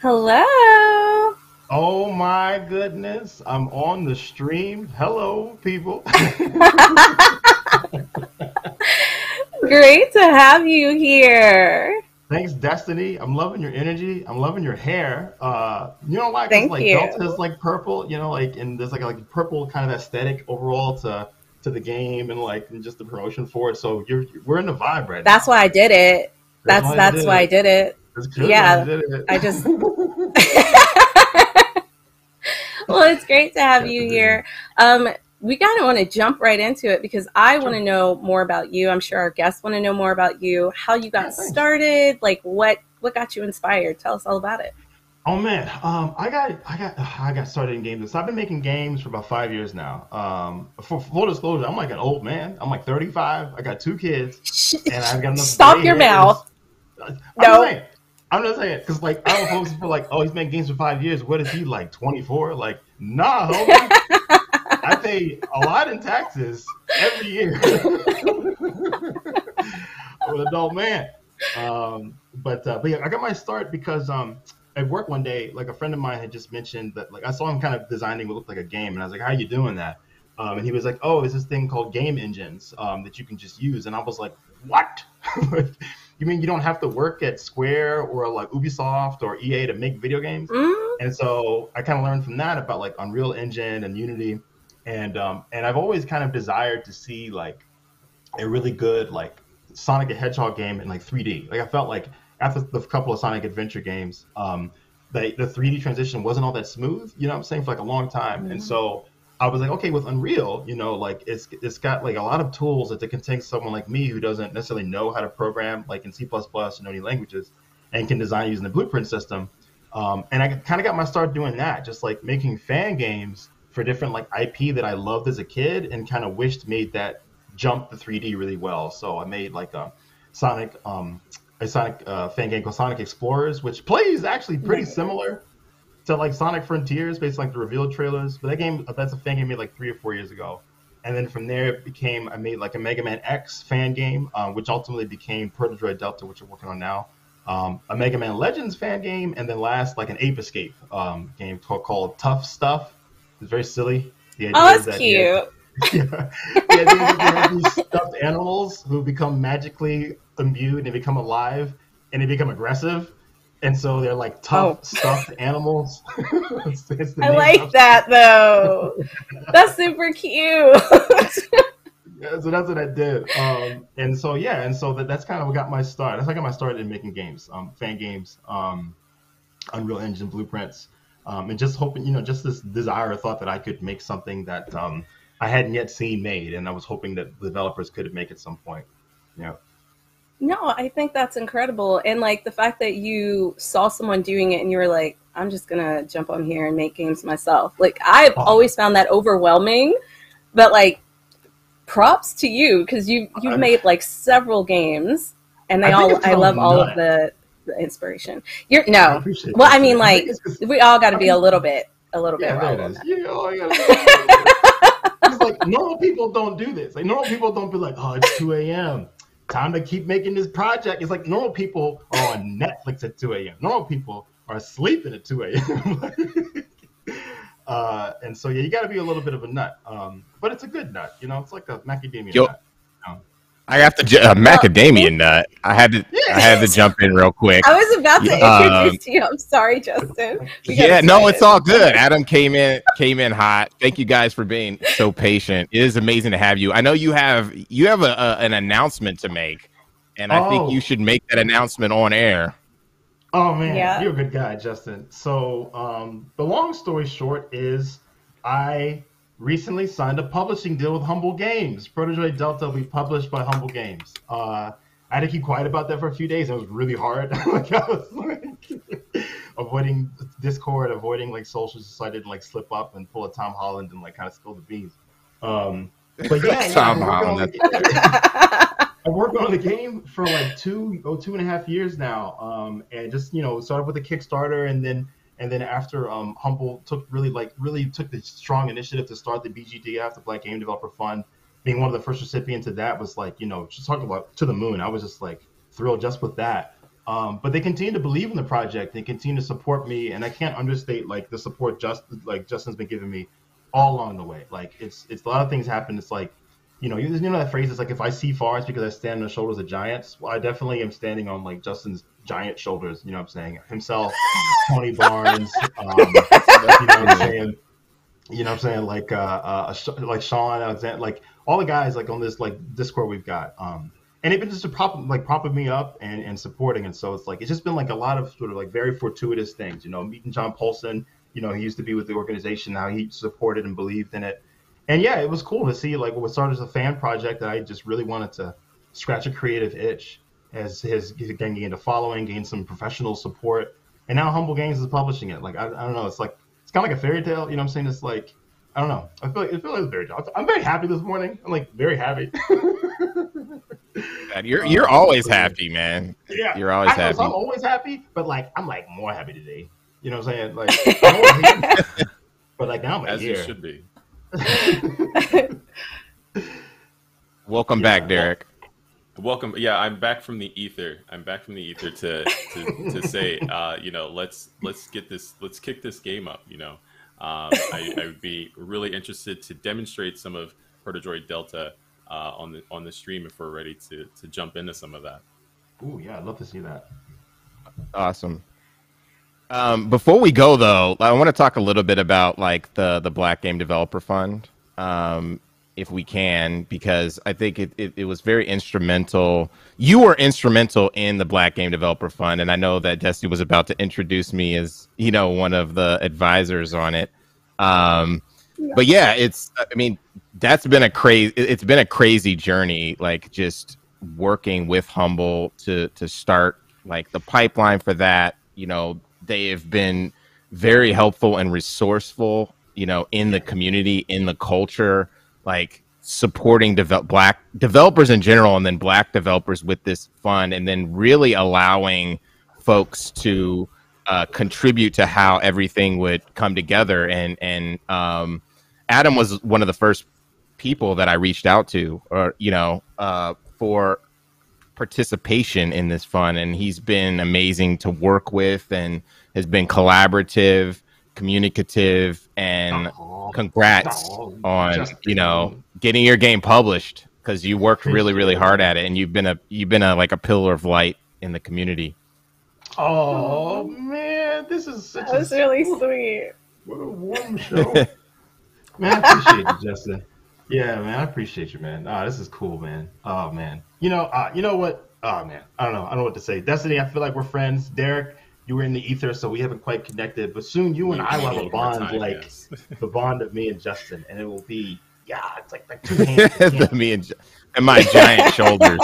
Hello. Oh my goodness. I'm on the stream. Hello, people. Great to have you here. Thanks, Destiny. I'm loving your energy. I'm loving your hair. Uh, you know why? Thank like you. Delta is like purple, you know, like and there's like a like purple kind of aesthetic overall to to the game and like and just the promotion for it. So you're we're in the vibe right That's now. why I did it. That's why you that's did why I did it. Yeah, it. I just Well, it's great to have you here. Um we kind of want to jump right into it because I want to know more about you. I'm sure our guests want to know more about you, how you got started, like what what got you inspired. Tell us all about it. Oh man, um, I got I got I got started in games. So I've been making games for about five years now. Um, for full disclosure, I'm like an old man. I'm like 35. I got two kids, and I've got enough. Stop your mouth. I'm No. saying. I'm just saying it, because like I don't folks feel like oh he's making games for five years. What is he like 24? Like nah, homie. I pay a lot in taxes every year. I'm an adult man. Um, but uh, but yeah, I got my start because um, at work one day, like a friend of mine had just mentioned that like I saw him kind of designing what looked like a game, and I was like, "How are you doing that?" Um, and he was like, "Oh, it's this thing called game engines um, that you can just use." And I was like, "What? You mean you don't have to work at Square or like Ubisoft or EA to make video games?" Mm, And so I kind of learned from that about like Unreal Engine and Unity, and um, and I've always kind of desired to see like a really good like Sonic the Hedgehog game in like 3D. Like I felt like after the couple of Sonic Adventure games, um, the the 3D transition wasn't all that smooth. You know what I'm saying for like a long time, and Mhm. so I was like, okay, with Unreal, you know, like it's it's got like a lot of tools that can take someone like me who doesn't necessarily know how to program like in C++ and know any languages, and can design using the Blueprint system. Um, and I kind of got my start doing that, just like making fan games for different like IP that I loved as a kid, and kind of wished made that jump to 3D really well. So I made like a Sonic um, a Sonic uh, fan game called Sonic Explorers, which plays actually pretty similar to like Sonic Frontiers, based on like the reveal trailers. But that game, that's a fan game made like three or four years ago. And then from there, it became I made like a Mega Man X fan game, um, which ultimately became Proto-Droid Delta, which we're working on now. Um, a Mega Man Legends fan game, and then last like an Ape Escape um, game called, called Tough Stuff. It's very silly. The Oh, is that's that cute. yeah. The idea is that you have these stuffed animals who become magically imbued and they become alive and they become aggressive. And so they're like tough Oh. stuffed animals. It's- it's I like that though. That's super cute. Yeah, so that's what I did. Um, and so yeah, and so that, that's kind of what got my start. That's how I got my start in making games, um, fan games, um, Unreal Engine blueprints, um, and just hoping, you know, just this desire or thought that I could make something that um, I hadn't yet seen made, and I was hoping that developers could make at some point. Yeah. No, I think that's incredible. And like the fact that you saw someone doing it and you were like, I'm just gonna jump on here and make games myself. Like I've Oh. always found that overwhelming, but like props to you because you you've I'm- made like several games and they I all I love all of the, the inspiration. You're no. appreciate Well. I mean, like, 'cause- We all got to I be a little bit a little bit yeah, there raw it on that. Yeah, all I gotta It's like normal people don't do this. Like normal people don't be like, oh, it's 2 a.m. Time to keep making this project. It's like normal people are on Netflix at 2 a.m. Normal people are sleeping at 2 a.m. uh, and so yeah, you got to be a little bit of a nut. Um, but it's a good nut. You know, it's like a macadamia Yo- nut. I have to ju- uh, macadamia nut. I had to I had to jump in real quick. I was about to Yeah, introduce you. I'm sorry, Justin. Yeah, no, say it's all good. Adam came in came in hot. Thank you guys for being so patient. It is amazing to have you. I know you have you have a, a, an announcement to make, and I Oh. think you should make that announcement on air. Oh man, Yeah. you're a good guy, Justin. So um, the long story short is, I recently signed a publishing deal with Humble Games. Protodroid Delta will be published by Humble Games. Uh, I had to keep quiet about that for a few days. It was really hard. like I was like avoiding Discord, avoiding like socials, so I didn't like slip up and pull a Tom Holland and like kind of spill the beans. Um, but yeah, yeah, Tom on Holland, I've worked on the game for like two oh two and a half years now, um, and just you know started with a Kickstarter, and then and then after um, Humble took really like really took the strong initiative to start the BGDF, the Black Game Developer Fund, being one of the first recipients of that was like you know just talking about to the moon. I was just like thrilled just with that. Um, but they continue to believe in the project and continue to support me, and I can't understate like the support just like Justin's been giving me all along the way. Like it's it's a lot of things happen. It's like you know you, you know that phrase is like if I see far, it's because I stand on the shoulders of giants. Well, I definitely am standing on like Justin's giant shoulders. You know what I'm saying? Himself, Tony Barnes. Um, you know what I'm saying? You know what I'm saying? Like uh, uh like Sean Alexander, like all the guys like on this like Discord we've got. Um, and even just to prop like propping me up and, and supporting and so it's like it's just been like a lot of sort of like very fortuitous things you know meeting john paulson you know he used to be with the organization now he supported and believed in it and yeah it was cool to see like what started as a fan project that i just really wanted to scratch a creative itch as his gained a following gained some professional support and now humble games is publishing it like I, I don't know it's like it's kind of like a fairy tale you know what i'm saying it's like i don't know i feel like it feels like a fairy tale i'm very happy this morning i'm like very happy You're you're always happy, man. Yeah, you're always know, happy. So I'm always happy, but like I'm like more happy today. You know what I'm saying? Like, but like now I'm as here. you should be. Welcome yeah, back, Derek. Welcome. Yeah, I'm back from the ether. I'm back from the ether to to, to say, uh, you know, let's let's get this, let's kick this game up. You know, um, I, I would be really interested to demonstrate some of Protodroid Delta uh, on the on the stream if we're ready to to jump into some of that. Oh yeah, I'd love to see that. Awesome. Um, before we go though, I want to talk a little bit about like the the Black Game Developer Fund, um, if we can, because I think it, it, it was very instrumental. You were instrumental in the Black Game Developer Fund, and I know that Destiny was about to introduce me as you know one of the advisors on it. Um, but yeah, it's I mean that's been a crazy it's been a crazy journey like just working with Humble to to start like the pipeline for that, you know, they have been very helpful and resourceful, you know, in the community, in the culture, like supporting develop black developers in general and then black developers with this fund and then really allowing folks to uh, contribute to how everything would come together. And and um, Adam was one of the first people that I reached out to, or you know, uh, for participation in this fund, and he's been amazing to work with, and has been collaborative, communicative, and oh, congrats oh, on you know getting your game published because you worked really really hard at it, and you've been a you've been a like a pillar of light in the community. Oh man, this is such that was a, really sweet. What a warm show. Man, I appreciate you, Justin. Yeah, man, I appreciate you, man. Ah, this is cool, man. Oh man, you know, uh, you know what? Oh man, I don't know. I don't know what to say. Destiny, I feel like we're friends. Derek, you were in the ether, so we haven't quite connected. But soon, you and I will have a bond time, like yes. the bond of me and Justin, and it will be yeah, it's like like two hands. me and and my giant shoulders.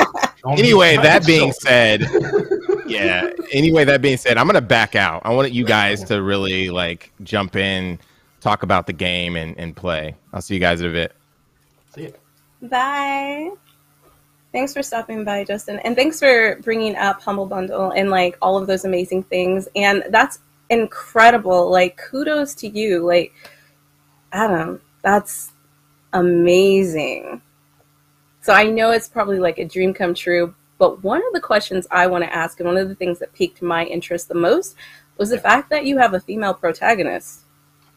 anyway, that being said, yeah. Anyway, that being said, I'm gonna back out. I want you guys to really like jump in talk about the game and, and play. I'll see you guys in a bit. See you. Bye. Thanks for stopping by, Justin, and thanks for bringing up Humble Bundle and like all of those amazing things. And that's incredible. Like kudos to you. Like Adam, that's amazing. So I know it's probably like a dream come true, but one of the questions I want to ask and one of the things that piqued my interest the most was the fact that you have a female protagonist.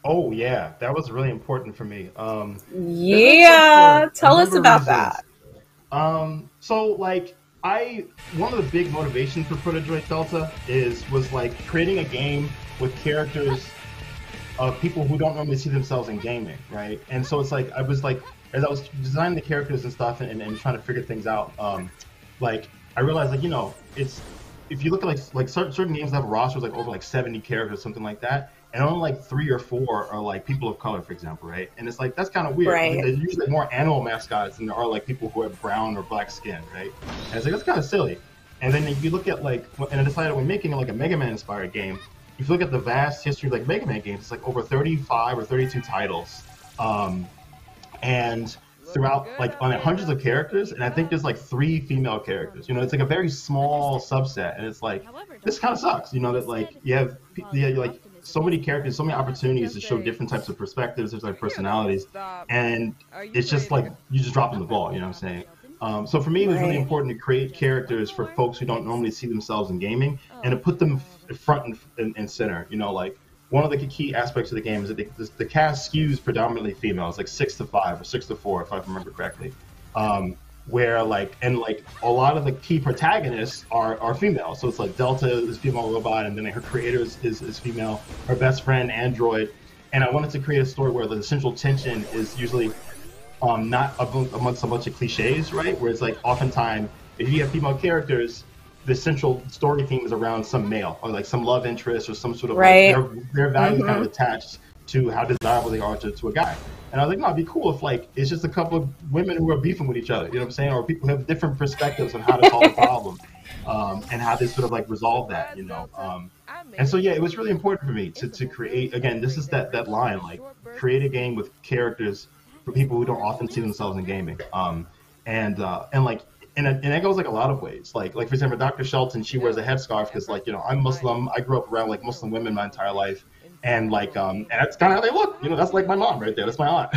Oh yeah, that was really important for me. Um, yeah, tell us about that. Um, so like I one of the big motivations for Protodroid Delta is was like creating a game with characters of people who don't normally see themselves in gaming, right? And so it's like I was like as I was designing the characters and stuff and, and trying to figure things out, um, like I realized like you know it's if you look at like like certain, certain games that have rosters like over like 70 characters something like that and only like three or four are like people of color, for example, right? And it's like that's kind of weird. Right. There's usually more animal mascots than there are like people who have brown or black skin, right? And it's like that's kind of silly. And then if you look at like, and I decided when making like a Mega Man inspired game, if you look at the vast history of like Mega Man games, it's like over 35 or 32 titles, um, and throughout like on hundreds of characters, and I think there's like three female characters. You know, it's like a very small subset, and it's like this kind of sucks. You know that like you have yeah, like so many characters, so many opportunities to show different types of perspectives, different like personalities, and it's just like you just dropping the ball. You know what I'm saying? Um, so for me, it was really important to create characters for folks who don't normally see themselves in gaming, and to put them front and, and, and center. You know, like one of the key aspects of the game is that the, the, the cast skews predominantly female. It's like six to five or six to four, if I remember correctly. Um, where like and like a lot of the key protagonists are are female. So it's like Delta is female robot, and then her creator is, is, is female. Her best friend Android, and I wanted to create a story where the central tension is usually um, not amongst a bunch of cliches, right? Where it's like oftentimes if you have female characters, the central story theme is around some male or like some love interest or some sort of like, Right. their, their values kind of Mhm. attached to how desirable they are to, to a guy. And I was like, no, it'd be cool if like it's just a couple of women who are beefing with each other. You know what I'm saying? Or people who have different perspectives on how to solve a problem um, and how they sort of like resolve that. You know. Um, and so yeah, it was really important for me to, to create again. This is that that line like create a game with characters for people who don't often see themselves in gaming. Um, and uh, and like and it- and that goes like a lot of ways. Like like for example, Dr. Shelton, she wears a headscarf because like you know I'm Muslim. I grew up around like Muslim women my entire life, and like um and that's kind of how they look. You know, that's like my mom right there. That's my aunt.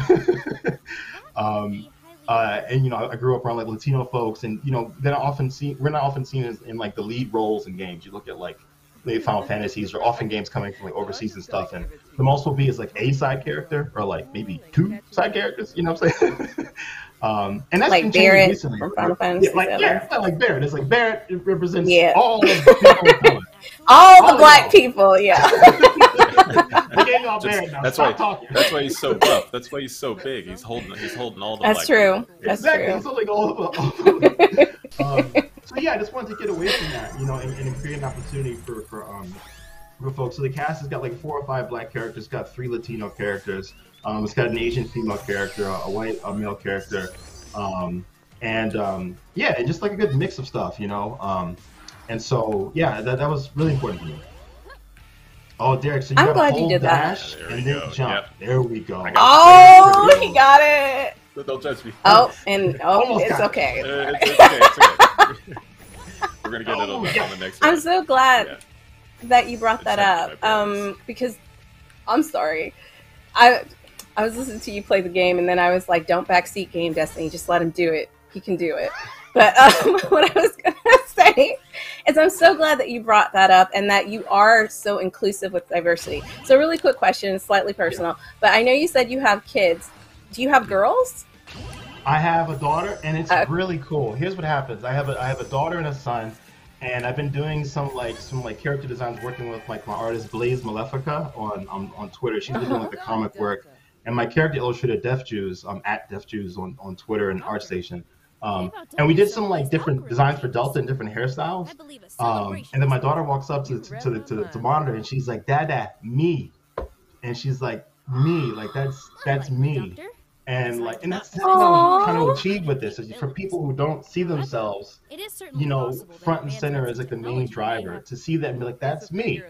um, uh, and you know, I grew up around like Latino folks, and you know, they're not often seen. We're not often seen as in like the lead roles in games. You look at like the Final Fantasies, or often games coming from like overseas and stuff, and the most will be is like a side character, or like maybe two side characters. You know what I'm saying? um, and that's Like been Barrett recently, from? Final Fantasy Yeah, like yeah, it's not like Barrett. It's like Barrett represents Yeah. all of the people of. All the black people, yeah. I gave y'all Just- Barrett now. that's Stop why. talking. That's why he's so buff. That's why he's so big. He's holding. He's holding all the. That's true. people. That's exactly. true. So like all of, all um, so yeah, I just wanted to get away from that, you know, and, and create an opportunity for for um for folks. So the cast has got like four or five black characters, got three Latino characters. Um, it's got an Asian female character, a white a male character, um, and um, yeah, and just like a good mix of stuff, you know. Um, and so yeah, that, that was really important to me. Oh, Derek, so you I'm got glad you hold did that. dash There we and then go. jump. Yep. There we go. I got Oh, he got it. So Don't judge me. Oh, and oh, Almost it's got it. okay. Uh, it's okay. It's okay. We're gonna get it on, the- on the next. One. I'm one. so glad Yeah. that you brought that Accepted up. my. Um, because I'm sorry, I I was listening to you play the game, and then I was like, "Don't backseat game, Destiny. Just let him do it. He can do it." But um, what I was gonna say is, I'm so glad that you brought that up, and that you are so inclusive with diversity. So, really quick question, slightly personal, but I know you said you have kids. Do you have girls? I have a daughter, and it's Uh, really cool. Here's what happens: I have a I have a daughter and a son, and I've been doing some like some like character designs, working with like my artist Blaze Malefica on on, on Twitter. She's been doing like the comic work, and my character illustrator Def Jews, um, at Def Jews on on Twitter and ArtStation. Um, and we did some like different designs for Delta and different hairstyles. Um, and then my daughter walks up to, to, to the to the to monitor and she's like, "Dada, me," and she's like, "Me, like that's that's me." And like, and that's, that's what I was trying to achieve with this is for people who don't see themselves, you know, front and center as like the main driver to see that and be like, "That's me."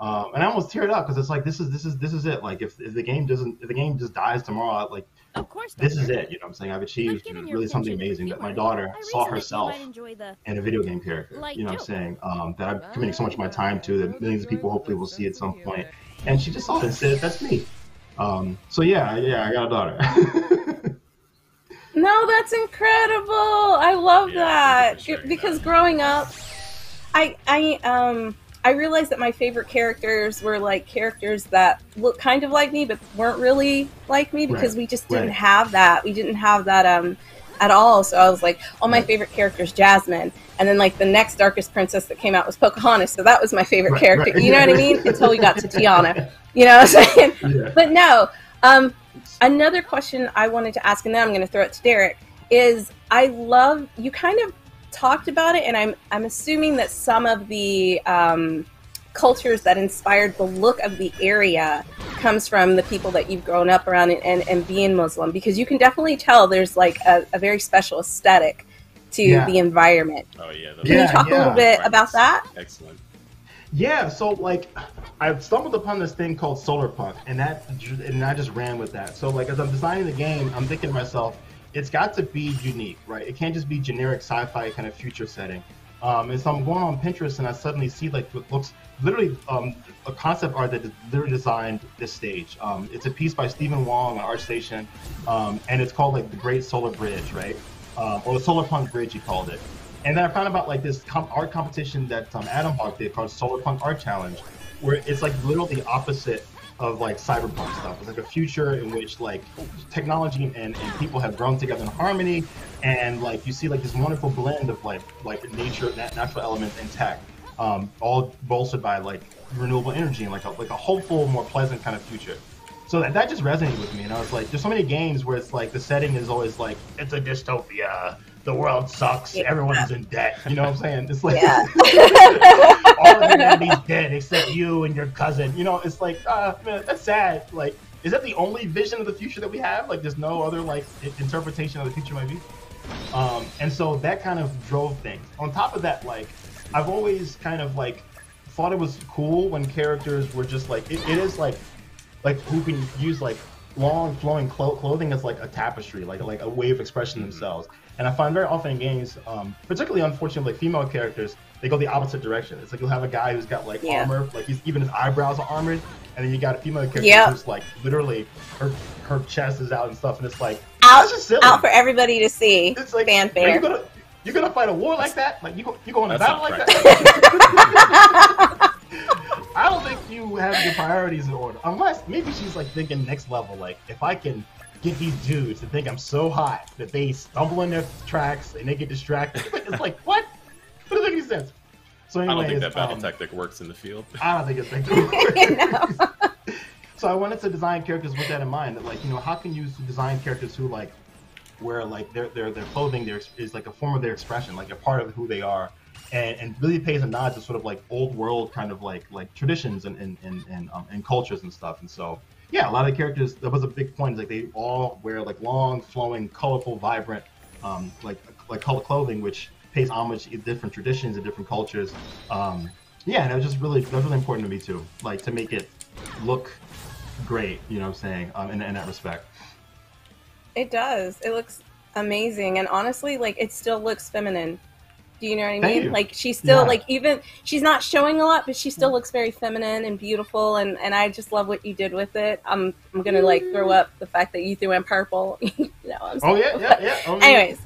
Um, and I almost teared up because it's like this is this is this is it. Like if, if the game doesn't if the game just dies tomorrow, like Of course. this is it. You know what I'm saying? I've achieved given your really something amazing that my daughter saw reason that you herself might enjoy the- and a video game character. Like you know what I'm saying? Um, that I'm committing so much of my time to that millions of people hopefully will see at some point. And she just saw it and said, "That's me." Um, so yeah, yeah, I got a daughter. No, that's incredible. I love Yeah, that thank you for sharing because that. growing up, I I um I realized that my favorite characters were like characters that look kind of like me but weren't really like me because Right, we just didn't right. have that. We didn't have that um at all. So I was like, oh, my favorite character is Jasmine, and then like the next Darkest Princess that came out was Pocahontas. So that was my favorite Right, character. You know what I mean? Until we got to Tiana. You know what I'm saying? yeah. But no, um, another question I wanted to ask, and then I'm going to throw it to Derek, is I love you kind of talked about it, and I'm I'm assuming that some of the um, cultures that inspired the look of the area comes from the people that you've grown up around and, and, and being Muslim, because you can definitely tell there's like a, a very special aesthetic to Yeah. the environment. Oh yeah. Can Yeah, you talk a little yeah. bit about that? Excellent. Yeah, so like I stumbled upon this thing called solar punk, and that and I just ran with that. So like as I'm designing the game, I'm thinking to myself, it's got to be unique, right? It can't just be generic sci-fi kind of future setting. Um, and so I'm going on Pinterest and I suddenly see like what looks literally um, a concept art that literally designed this stage. Um, it's a piece by Stephen Wong on ArtStation, um, and it's called like the Great Solar Bridge, right? um, or the Solar Punk Bridge, he called it. And then I found about like this comp- art competition that um, Adam Hawk did called Solar Punk Art Challenge, where it's like literally the opposite of like cyberpunk stuff. It's like a future in which like technology and, and people have grown together in harmony, and like you see like this wonderful blend of like like nature, natural elements, and tech, um, all bolstered by like renewable energy and like a, like a hopeful, more pleasant kind of future. So that, that just resonated with me, and I was like, there's so many games where it's like the setting is always like it's a dystopia, the world sucks, yeah. everyone's in debt. You know what I'm saying? It's like yeah. all of humanity's dead except you and your cousin. You know, it's like, uh, man, that's sad. Like, is that the only vision of the future that we have? Like, there's no other like interpretation of the future might be. Um, and so that kind of drove things. On top of that, like, I've always kind of like thought it was cool when characters were just like, it, it is like, like who can use like long flowing clo- clothing as like a tapestry, like like a way of expressing themselves. And I find very often in games, um, particularly unfortunately, like female characters, they go the opposite direction. It's like you'll have a guy who's got like yeah. armor, like he's even his eyebrows are armored, and then you got a female character yep. who's like literally her her chest is out and stuff, and it's like out, out for everybody to see. It's like fanfare. You're gonna, you're gonna fight a war like that? Like you go, you go in a battle like that? I don't think you have your priorities in order. Unless maybe she's like thinking next level. Like if I can get these dudes to think I'm so hot that they stumble in their tracks and they get distracted. it's like what? What doesn't make any sense. So anyways, I don't think that battle um, tactic works in the field. I don't think it's that so I wanted to design characters with that in mind. That like you know how can you design characters who like where like their their their clothing there is like a form of their expression, like a part of who they are, and, and really pays a nod to sort of like old world kind of like like traditions and and and and, um, and cultures and stuff. And so yeah, a lot of the characters. That was a big point. Like they all wear like long, flowing, colorful, vibrant, um, like like color clothing, which pays homage to different traditions and different cultures. Um, yeah, and it was just really that was really important to me too. Like to make it look great. You know, what I'm saying um, in in that respect. It does. It looks amazing, and honestly, like it still looks feminine. Do you know what I mean? Like she's still yeah. like even she's not showing a lot, but she still looks very feminine and beautiful. And and I just love what you did with it. I'm I'm gonna like throw up the fact that you threw in purple. no, I'm oh yeah, yeah, yeah. Oh, Anyways,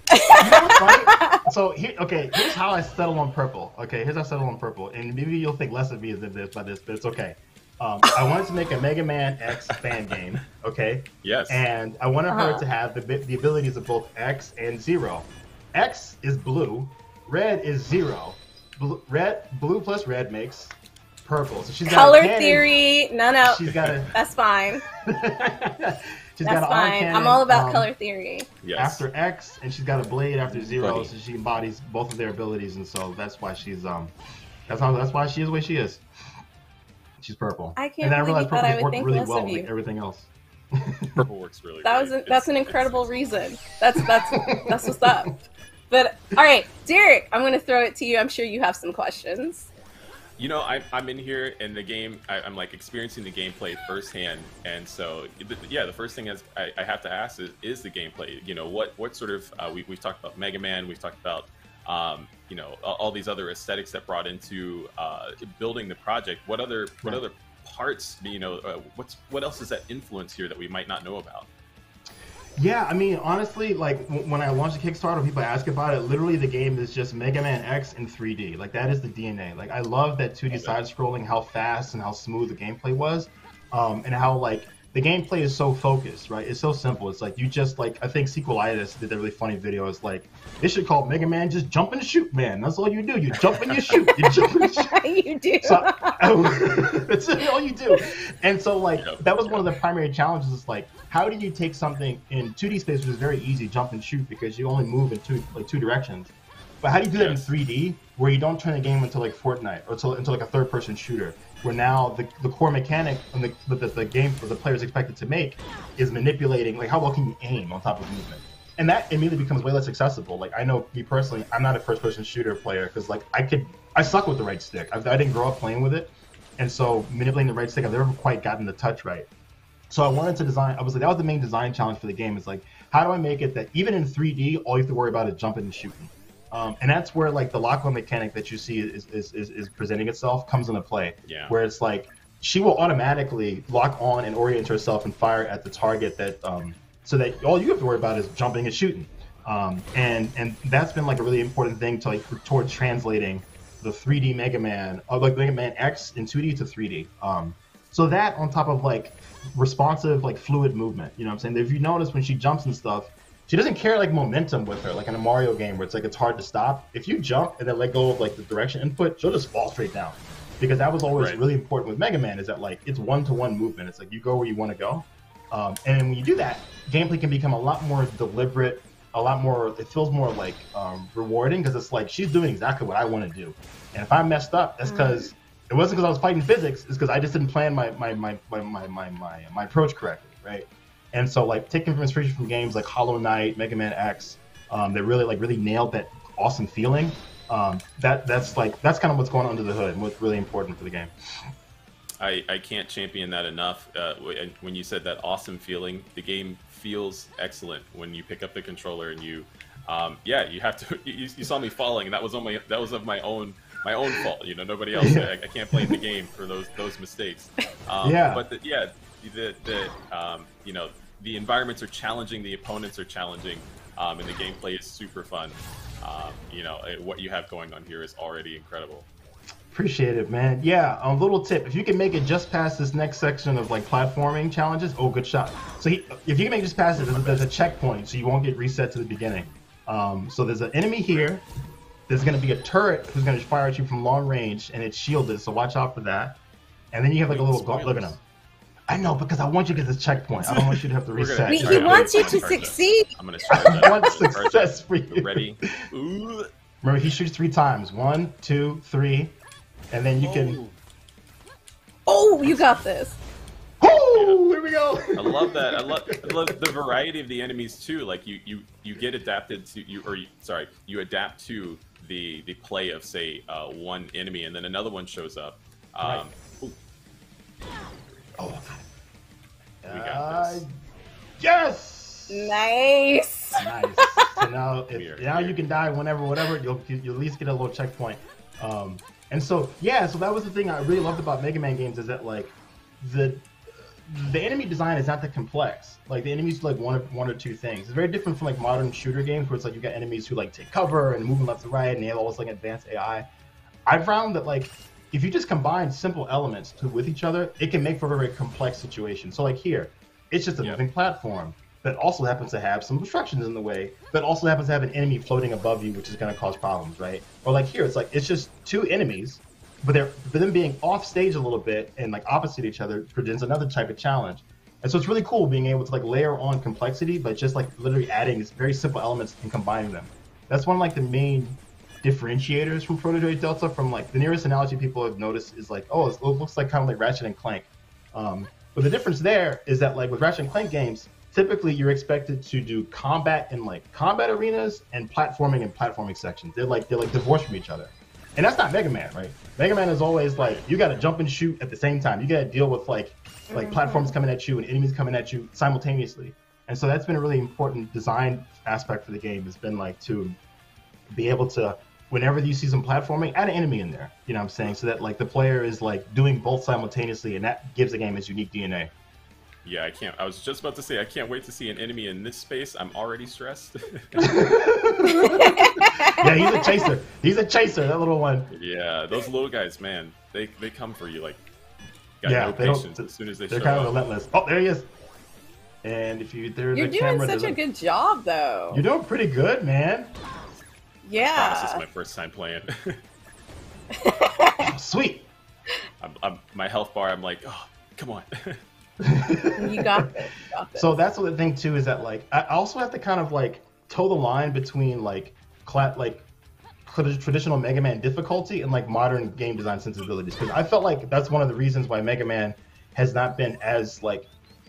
so here, okay, here's how I settle on purple. Okay, here's how I settle on purple, and maybe you'll think less of me than this by this, but it's okay. Um, I wanted to make a Mega Man X fan game, okay? Yes. And I wanted uh-huh. her to have the, the abilities of both X and Zero. X is blue, Red is zero. Blue, red, blue plus red makes purple. So she's got color theory. No, no, she's got a. That's fine. she's That's fine. I'm all about um, color theory. Yes. After X, and she's got a blade after zero, Buddy. so she embodies both of their abilities, and so that's why she's um, that's how that's why she is the way she is. She's purple. I can't and then I realized purple I worked really well with everything else. purple works really. That was a, that's an incredible reason. That's that's that's what's up. But all right, Derek, I'm going to throw it to you. I'm sure you have some questions. You know, I, I'm in here in the game. I, am like experiencing the gameplay firsthand, and so yeah, the first thing is I, I have to ask is, is the gameplay. You know, what what sort of uh, we, we've talked about Mega Man, we've talked about um, you know all these other aesthetics that brought into uh, building the project. What other what other parts? You know, uh, what's what else is that influence here that we might not know about? Yeah, I mean, honestly, like w- when I launched the Kickstarter, people ask about it. Literally, the game is just Mega Man X in 3D. Like that is the DNA. Like I love that 2D side scrolling, how fast and how smooth the gameplay was, um, and how like the gameplay is so focused, right? It's so simple. It's like you just like I think Sequelitis did a really funny video. It's like it should call Mega Man just jump and shoot, man. That's all you do. You jump and you shoot. You jump and shoot. you do. So, that's all you do. And so like that was one of the primary challenges. Is like how do you take something in 2D space, which is very easy, jump and shoot because you only move in two like two directions. But how do you do that in 3D where you don't turn the game into like Fortnite or into, into like a third person shooter? Where now the, the core mechanic and the, the, the game for the player is expected to make is manipulating like how well can you aim on top of movement? And that immediately becomes way less accessible. Like i know me personally i'm not a first person shooter player because like i could i suck with the right stick. I, I didn't grow up playing with it. And so manipulating the right stick i've never quite gotten the touch right. So i wanted to design i was like that was the main design challenge for the game is like how do i make it that even in 3d all you have to worry about is jumping and shooting um, and that's where like the lock-on mechanic that you see is, is, is, is presenting itself comes into play. Yeah. Where it's like she will automatically lock on and orient herself and fire at the target that um, so that all you have to worry about is jumping and shooting. Um, and and that's been like a really important thing to like towards translating the 3D Mega Man, uh, like Mega Man X in 2D to 3D. Um, so that on top of like responsive, like fluid movement. You know what I'm saying? If you notice when she jumps and stuff, she doesn't carry like momentum with her, like in a Mario game where it's like it's hard to stop. If you jump and then let go of like the direction input, she'll just fall straight down. Because that was always Right. really important with Mega Man is that like it's one to one movement. It's like you go where you want to go. Um, and when you do that, gameplay can become a lot more deliberate, a lot more. It feels more like um, rewarding because it's like she's doing exactly what I want to do. And if I messed up, that's because it wasn't because I was fighting physics. It's because I just didn't plan my my my my my my, my, my approach correctly, right? And so like taking from inspiration from games like Hollow Knight, Mega Man X, um, that really like really nailed that awesome feeling. Um, that that's like that's kind of what's going on under the hood and what's really important for the game. I, I can't champion that enough. Uh, and when you said that awesome feeling, the game feels excellent when you pick up the controller and you, um, yeah, you have to. You, you saw me falling, and that was on my that was of my own my own fault. You know, nobody else. I, I can't blame the game for those those mistakes. Um, Yeah. But the, yeah, the the um, you know the environments are challenging, the opponents are challenging, um, and the gameplay is super fun. Um, you know, what you have going on here is already incredible. Appreciate it, man. Yeah, a little tip: if you can make it just past this next section of like platforming challenges, oh, good shot. So he, if you can make it just past it, there's a, there's a checkpoint, so you won't get reset to the beginning. Um, so there's an enemy here. There's going to be a turret who's going to fire at you from long range, and it's shielded. So watch out for that. And then you have like a little go- look at him. I know because I want you to get this checkpoint. I don't want you to have to We're gonna- reset. We, he I'm wants you gonna- to I'm gonna- succeed. I'm gonna start I that. want I'm gonna start that. success for you. Ready? Ooh. Remember, he shoots three times. One, two, three, and then you can. Oh, you got this. Oh, here we go. I love that. I love, I love the variety of the enemies too. Like you, you, you get adapted to you, or you, sorry, you adapt to the the play of say uh, one enemy, and then another one shows up. Um, ooh, Oh, We got uh, this. yes. Nice. Nice. So now, if, We now here. you can die whenever, whatever. You'll you'll at least get a little checkpoint. Um, and so yeah, so that was the thing I really loved about Mega Man games is that like the the enemy design is not that complex. Like the enemies do like one of one or two things. It's very different from like modern shooter games where it's like you got enemies who like take cover and moving left to right and they have all this like advanced AI. I found that like if you just combine simple elements to, with each other, it can make for a very complex situation. So like here, it's just a Yep. moving platform that also happens to have some obstructions in the way, but also happens to have an enemy floating above you, which is going to cause problems, right? Or like here, it's like it's just two enemies, but they're but them being off stage a little bit and like opposite each other presents another type of challenge. And so it's really cool being able to like layer on complexity, but just like literally adding these very simple elements and combining them. That's one of like the main differentiators from Protodroid Delta from like the nearest analogy people have noticed is like, oh, it looks like kind of like Ratchet and Clank. Um, but the difference there is that like with Ratchet and Clank games, typically you're expected to do combat in like combat arenas and platforming in platforming sections. They're like they're like divorced from each other. And that's not Mega Man, right? Mega Man is always like you got to jump and shoot at the same time. You got to deal with like like platforms coming at you and enemies coming at you simultaneously. And so that's been a really important design aspect for the game. Has been like to be able to whenever you see some platforming, add an enemy in there. You know what I'm saying? So that like the player is like doing both simultaneously, and that gives the game its unique DNA. yeah, I can't. I was just about to say I can't wait to see an enemy in this space. I'm already stressed. yeah, he's a chaser. He's a chaser. That little one. yeah, those little guys, man, they they come for you like got Yeah, no they don't- patience as soon as they They're show kind of relentless. Oh, there he is. And if you there's You're a doing camera, such there's a good job, though. You're doing pretty good, man. Wow, this is my first time playing. Oh, sweet. I'm, I'm, my health bar. I'm like, oh, come on. You got this. You got this. So that's the thing too is that like I also have to kind of like toe the line between like cla- like traditional Mega Man difficulty and like modern game design sensibilities because I felt like that's one of the reasons why Mega Man has not been as like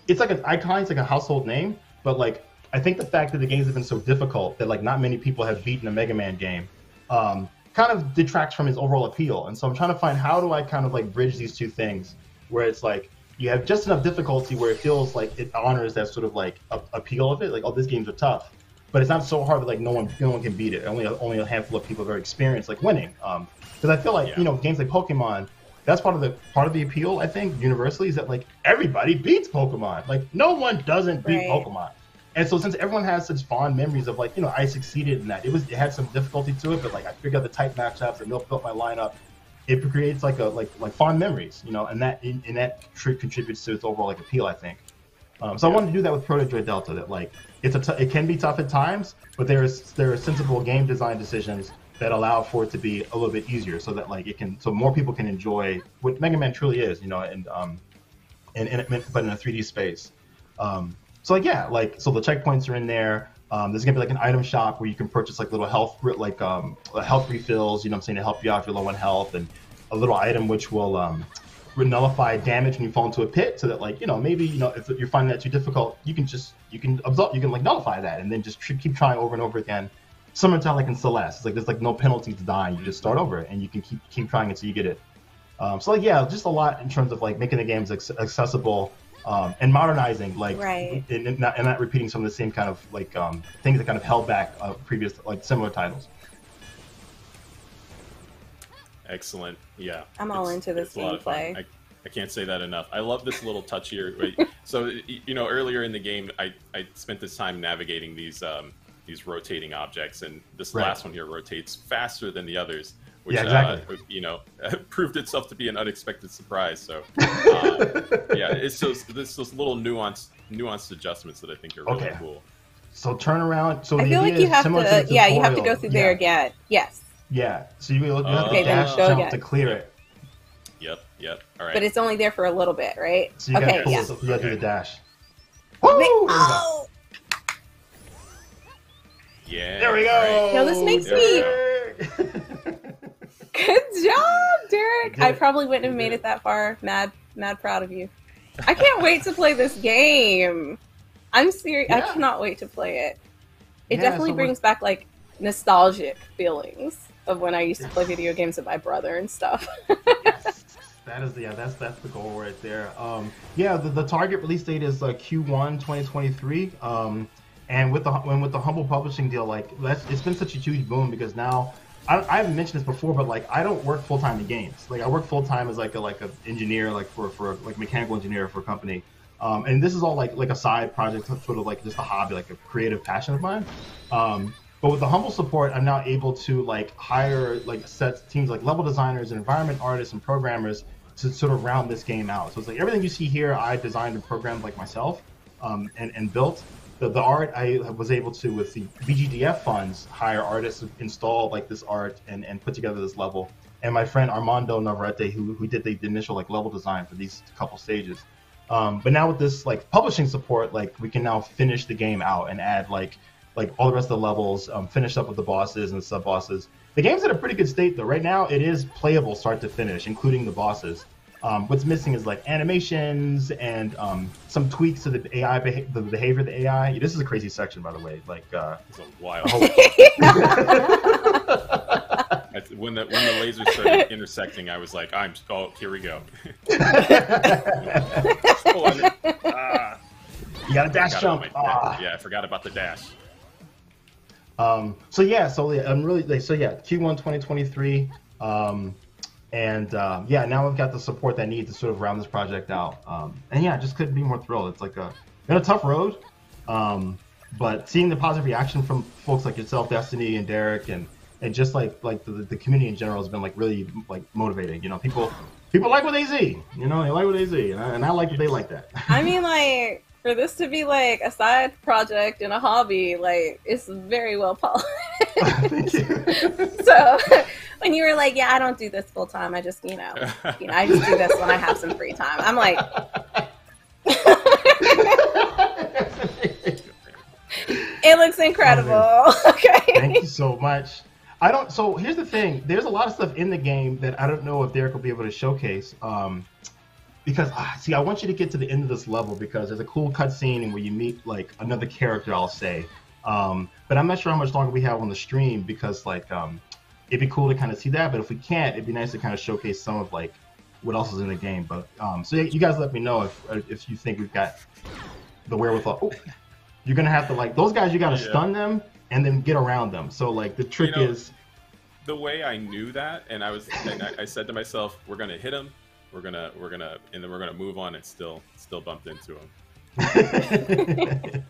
it's like an icon, it's like a household name, but like I think the fact that the games have been so difficult that like not many people have beaten a Mega Man game um, kind of detracts from his overall appeal. And so I'm trying to find how do I kind of like bridge these two things where it's like you have just enough difficulty where it feels like it honors that sort of like a- appeal of it, like oh these games are tough, but it's not so hard that like no one no one can beat it. Only only a handful of people are very experienced like winning. Um, because I feel like Yeah. you know games like Pokemon, that's part of the part of the appeal I think universally is that like everybody beats Pokemon. Like no one doesn't beat Right. Pokemon. And so since everyone has such fond memories of like, you know, I succeeded in that. It was it had some difficulty to it, but like I figured out the type matchups and built my lineup. It creates like a like like fond memories, you know, and that and that contributes to its overall like appeal, I think. Um, so yeah. I wanted to do that with Proto Droid Delta. That like it's a t- it can be tough at times, but there is there are sensible game design decisions that allow for it to be a little bit easier, so that like it can so more people can enjoy what Mega Man truly is, you know, and um, and, and but in a 3D space. Um, so like yeah, like so the checkpoints are in there. Um, there's gonna be like an item shop where you can purchase like little health like um, health refills. You know, what I'm saying to help you out if you're low on health, and a little item which will um, nullify damage when you fall into a pit, so that like you know maybe you know if you're finding that too difficult, you can just you can absolve you can like nullify that, and then just keep trying over and over again. Similar to like in Celeste, it's like there's like no penalty to dying. You just start over, and you can keep keep trying until you get it. Um, so like yeah, just a lot in terms of like making the games accessible um, and modernizing, like right. and, and, not, and not repeating some of the same kind of like um, things that kind of held back uh, previous like similar titles. Excellent. Yeah. I'm all into this gameplay. I, I can't say that enough. I love this little touch here. so you know, earlier in the game, I, I spent this time navigating these um, these rotating objects, and this right. last one here rotates faster than the others which yeah, exactly. uh, you know proved itself to be an unexpected surprise. So uh, yeah, it's those it's those little nuanced nuanced adjustments that I think are really okay. cool. So turn around. So I feel like you have to, yeah, you have to go through yeah. there again. Yes. Yeah. So you look uh, okay, dash jump again. to clear it. Yep. Yep. All right. But it's only there for a little bit, right? So you okay. Gotta yeah. You gotta do the dash. Woo! Oh. Yeah. There we go. Right. No, this makes me. Good job, Derek. I probably wouldn't have made it that far. Mad, mad proud of you. I can't wait to play this game. I'm serious. Yeah. I cannot wait to play it. It yeah, definitely so brings back like nostalgic feelings of when I used to play video games with my brother and stuff. yes. That is yeah, that's that's the goal right there. Um, yeah, the, the target release date is uh, Q1 2023. Um, and with the when with the humble publishing deal, like that's it's been such a huge boom because now I, haven't mentioned this before, but like I don't work full time in games. Like I work full time as like a like an engineer, like for for like mechanical engineer for a company. Um, and this is all like like a side project, sort of like just a hobby, like a creative passion of mine. Um, but with the humble support, I'm now able to like hire like set teams like level designers and environment artists and programmers to sort of round this game out. So it's like everything you see here, I designed and programmed like myself um, and, and built the, the art I was able to with the BGDF funds hire artists to install like this art and, and put together this level. And my friend Armando Navarrete, who, who did the, the initial like level design for these couple stages. Um, but now with this like publishing support, like we can now finish the game out and add like like all the rest of the levels, um, finish up with the bosses and sub bosses. The game's in a pretty good state though. Right now, it is playable start to finish, including the bosses. Um, what's missing is like animations and um, some tweaks to the AI, beha- the behavior of the AI. This is a crazy section, by the way. Like, uh, it's a wild. when the when the lasers started intersecting, I was like, "I'm oh, here we go." ah. You got a dash jump. My, ah. Yeah, I forgot about the dash. Um, so yeah, so yeah, I'm really so yeah, Q1 2023. Um, and uh, yeah, now we've got the support that I need to sort of round this project out. Um, and yeah, I just couldn't be more thrilled. It's like a been a tough road, um, but seeing the positive reaction from folks like yourself, Destiny, and Derek, and and just like like the, the community in general has been like really like motivating. You know, people people like what they see. You know, they like what they see, and I, and I like that they like that. I mean, like for this to be like a side project and a hobby, like it's very well polished. so when you were like, "Yeah, I don't do this full time. I just, you know, you know, I just do this when I have some free time." I'm like. it looks incredible. Oh, okay. Thank you so much. I don't. So here's the thing. There's a lot of stuff in the game that I don't know if Derek will be able to showcase. Um, because ah, see, I want you to get to the end of this level because there's a cool cutscene where you meet like another character. I'll say, um, but I'm not sure how much longer we have on the stream because like um, it'd be cool to kind of see that. But if we can't, it'd be nice to kind of showcase some of like what else is in the game. But um, so you guys let me know if uh, if you think we've got the wherewithal. Oh, you're gonna have to like those guys. You got to yeah. stun them and then get around them. So like the trick you know, is the way I knew that, and I was and I, I said to myself, we're gonna hit him we're gonna we're gonna and then we're gonna move on and still still bumped into him.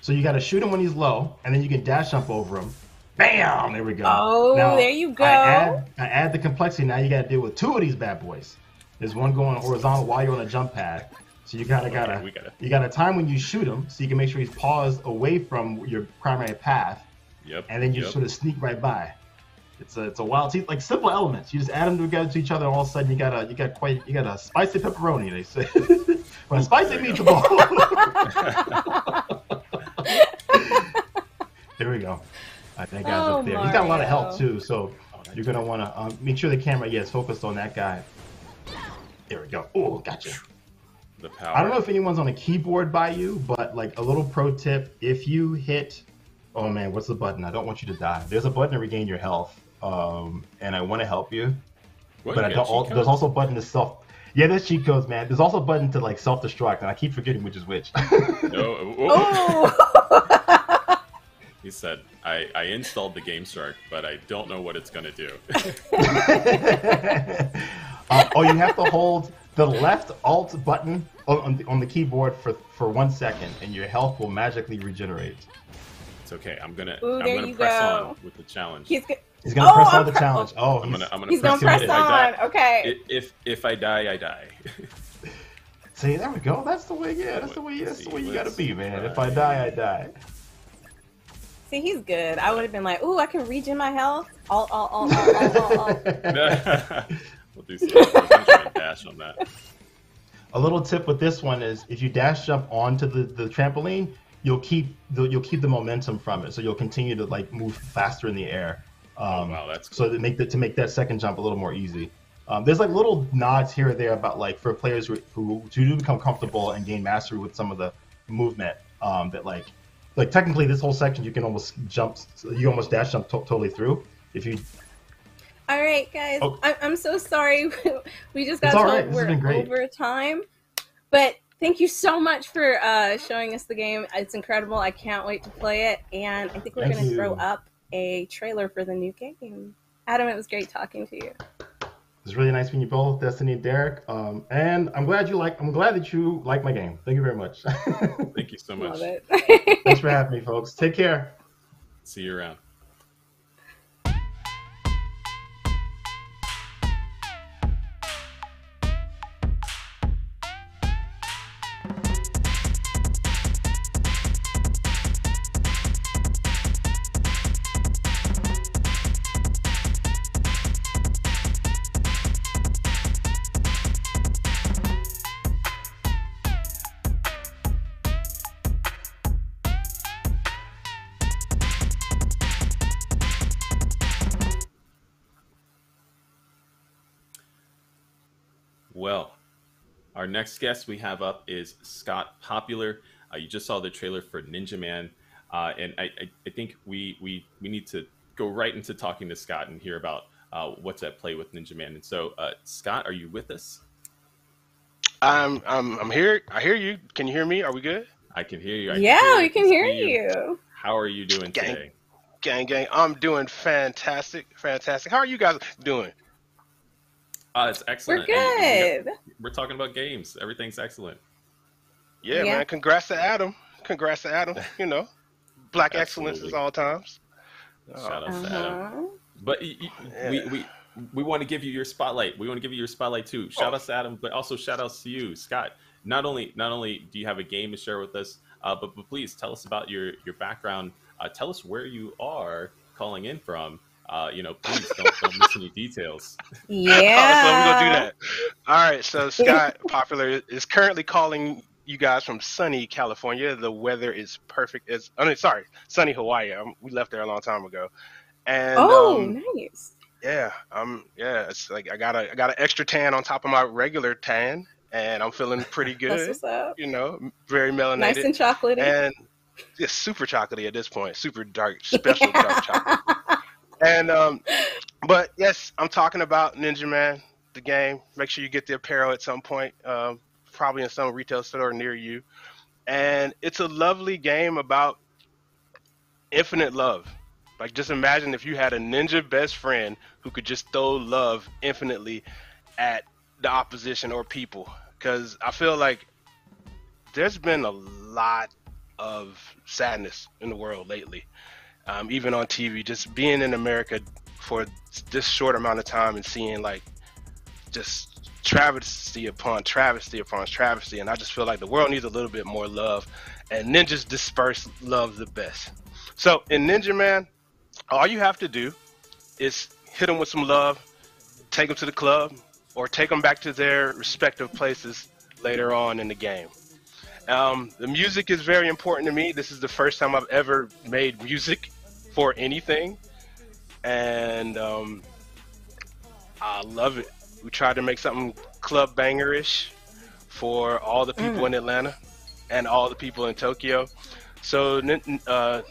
so you got to shoot him when he's low, and then you can dash jump over him. Bam! There we go. Oh, Now, there you go. I add, I add the complexity. Now you got to deal with two of these bad boys. There's one going horizontal while you're on a jump pad. So you gotta gotta we gotta- you got to time when you shoot him, so you can make sure he's paused away from your primary path, Yep. and then you yep. sort of sneak right by. It's a it's a wild see like simple elements. You just add them together to each other, and all of a sudden you got a you got quite you got a spicy pepperoni. They say, well, spicy There meatball. there we go. I think guys Oh, up there. He's got a lot of health too, so you're gonna want to um, make sure the camera yeah is focused on that guy. There we go. Oh, gotcha. the power. I don't know if anyone's on a keyboard by you, but like a little pro tip: if you hit, oh man, what's the button? I don't want you to die. There's a button to regain your health, um, and I want to help you, What, but I you don't. got there's also a button to self. Yeah, there's cheat codes, man. There's also a button to like self-destruct, and I keep forgetting which is which. No. oh. He said, I, I installed the Game Shark, but I don't know what it's going to do. Uh, oh, you have to hold the left Alt button on, on, the, on the keyboard for for one second, and your health will magically regenerate. It's okay. I'm going to Ooh, I'm going to press go. on with the challenge. He's go- He's gonna Oh, press I'm on the pre- challenge. Oh, I'm going to I'm gonna he's press gonna press If I die- on. Okay. If if I die, I die. See, there we go. That's the way. Yeah, that's the way. That's the way you gotta be, man. If. I die, I die. See, he's good. I would have been like, ooh, I can regen my health. All, all, all, all, all, all, all. we'll do some we'll try and dash on that. A little tip with this one is if you dash jump onto the, the trampoline, you'll keep the you'll keep the momentum from it, so you'll continue to like move faster in the air. Um, Oh, wow, that's so to make the, to make that second jump a little more easy. Um, there's like little nods here or there about like for players who, who, who do become comfortable and gain mastery with some of the movement um, that like like technically this whole section you can almost jump you almost dash jump to- totally through if you All right, guys. Oh. I'm, I'm so sorry. we just got It's all told right. This has we're been great. over time. But thank you so much for uh, showing us the game. It's incredible. I can't wait to play it. And I think we're Thank going to you. throw up a trailer for the new game. Adam, it was great talking to you. It's really nice meeting you both, Destiny and Derek. Um, and I'm glad you like. I'm glad that you like my game. Thank you very much. Thank you so much. Love it. Thanks for having me, folks. Take care. See you around. Next guest we have up is Scott Popular. Uh, you just saw the trailer for Ninja Man, uh, and I, I, I think we, we we need to go right into talking to Scott and hear about uh, what's at play with Ninja Man. And so, uh, Scott, are you with us? I'm I'm I'm here. I hear you. Can you hear me? Are we good? I can hear you. I yeah, hear we can hear see you. How are you doing Gang. today? Gang gang. I'm doing fantastic. Fantastic. How are you guys doing? Uh, it's excellent. We're excellent. We- good. We're talking about games. Everything's excellent. Yeah, Yeah. man. Congrats to Adam. Congrats to Adam. You know, black excellence Absolutely. at all times. Shout out to Adam. Uh-huh. But y- y- we, we we want to give you your spotlight. We want to give you your spotlight too. Shout Oh. outs to Adam, but also shout outs to you, Scott. Not only not only do you have a game to share with us, uh, but, but please tell us about your your background. Uh, tell us where you are calling in from. Uh, you know, please don't, don't miss any details. Yeah. so we're gonna do that. All right. So Scott Popular is currently calling you guys from sunny California. The weather is perfect. It's I mean, sorry, sunny Hawaii. Um we left there a long time ago. And Oh, um, nice. Yeah, um, yeah, it's like I got a I got an extra tan on top of my regular tan, and I'm feeling pretty That's good. what's up. You know, very melanated Nice and chocolatey. and it's super chocolatey at this point, super dark, special dark chocolate. And um, but yes, I'm talking about Ninja Man, the game. Make sure you get the apparel at some point, um, probably in some retail store near you. And it's a lovely game about infinite love. Like just imagine if you had a ninja best friend who could just throw love infinitely at the opposition or people. Because I feel like there's been a lot of sadness in the world lately. Um, even on TV, just being in America for this short amount of time and seeing like just travesty upon travesty upon travesty, and I just feel like the world needs a little bit more love, and ninjas disperse love the best. So in Ninja Man, all you have to do is hit them with some love, take them to the club, or take them back to their respective places later on in the game. Um, the music is very important to me. This is the first time I've ever made music for anything, and um, I love it. We tried to make something club bangerish for all the people Mm. in Atlanta and all the people in Tokyo. So uh,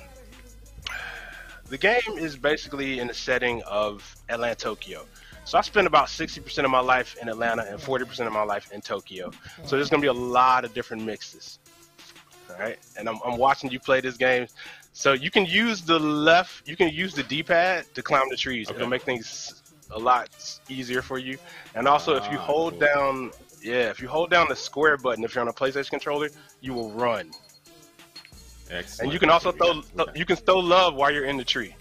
the game is basically in the setting of Atlanta, Tokyo. So I spend about 60% of my life in Atlanta and 40% of my life in Tokyo. So there's going to be a lot of different mixes. All right. And I'm, I'm watching you play this game. So you can use the left, you can use the D-pad to climb the trees. Okay. It'll make things a lot easier for you. And also, if you Ah, hold cool. down, yeah, if you hold down the square button, if you're on a PlayStation controller, you will run. Excellent. And you can also throw, you can throw love while you're in the tree.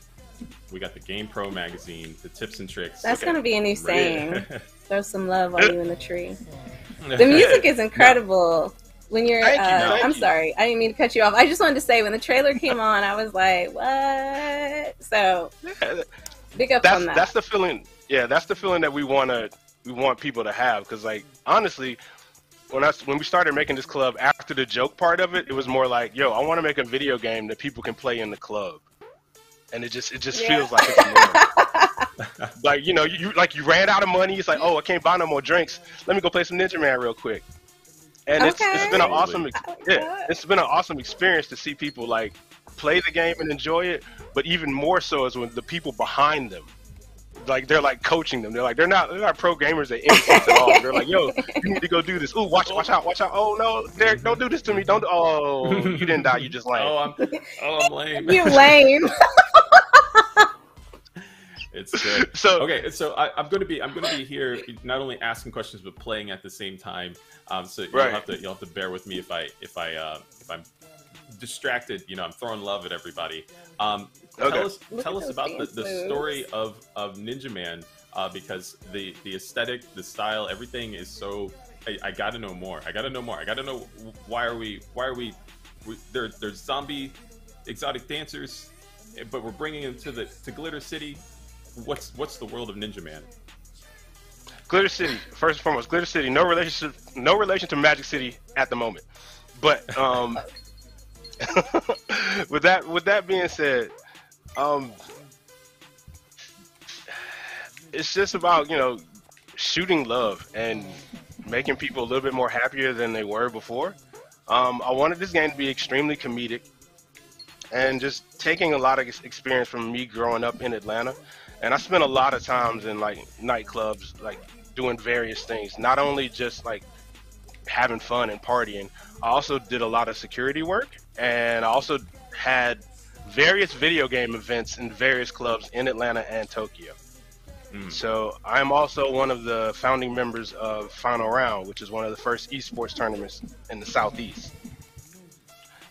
We got the Game Pro magazine, the tips and tricks. That's Okay. gonna be a new saying. Throw some love while you in the tree. The the music is incredible. When you're, Thank you, uh, thank I'm you. sorry, I didn't mean to cut you off. I just wanted to say when the trailer came on, I was like, "What?" So big up that's on that. that's the feeling. Yeah, that's the feeling that we want to we want people to have. Because like honestly, when I when we started making this club after the joke part of it, it was more like, yo, I want to make a video game that people can play in the club, and it just it just Yeah. feels like it's like you know, you, you like you ran out of money. It's like, oh, I can't buy no more drinks. Let me go play some Ninja Man real quick. And it's it's been an awesome yeah, it's been an awesome experience to see people like play the game and enjoy it. But even more so is when the people behind them, like they're like coaching them. They're like they're not they're not pro gamers at any sense at all. They're like, yo, you need to go do this. Ooh, watch watch out, watch out. Oh no, Derek, don't do this to me. Don't. Oh, you didn't die. You just lame. Oh, I'm oh, I'm lame. you lame. It's good. so Okay, so I, I'm going to be I'm going to be here not only asking questions but playing at the same time. Um, so you'll Right. have to you'll have to bear with me if I if I uh, if I'm distracted. You know, I'm throwing love at everybody. Um, Okay. Tell us Look tell us about the, the moves. story of of Ninja Man uh, because the the aesthetic, the style, everything is so. I, I got to know more. I got to know more. I got to know why are we why are we, we there, there's zombie exotic dancers, but we're bringing them to the to Glitter City. What's what's the world of Ninja Man? Glitter City, first and foremost, Glitter City, no relationship, no relation to Magic City at the moment. But um, with that, with that being said, um, it's just about you know shooting love and making people a little bit more happier than they were before. Um, I wanted this game to be extremely comedic and just taking a lot of experience from me growing up in Atlanta. And I spent a lot of times in like nightclubs, like doing various things, not only just like having fun and partying. I also did a lot of security work, and I also had various video game events in various clubs in Atlanta and Tokyo. Mm. So I'm also one of the founding members of Final Round, which is one of the first esports tournaments in the Southeast.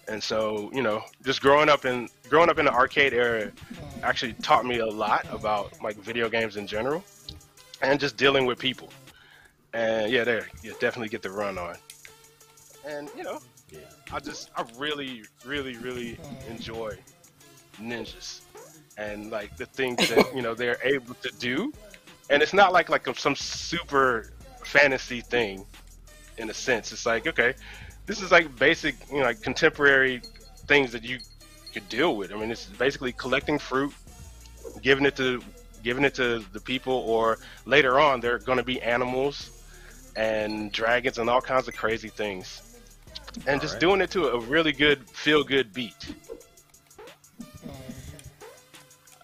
And so, you know, just growing up in growing up in the arcade era actually taught me a lot about like video games in general and just dealing with people. And yeah, there you definitely get the run on. And you know. I just I really, really, really enjoy ninjas and like the things that you know they're able to do. And it's not like like some super fantasy thing in a sense. It's like okay, this is like basic you know like contemporary things that you could deal with. I mean, it's basically collecting fruit, giving it to giving it to the people, or later on there are going to be animals and dragons and all kinds of crazy things and just Alright. doing it to a really good feel good beat.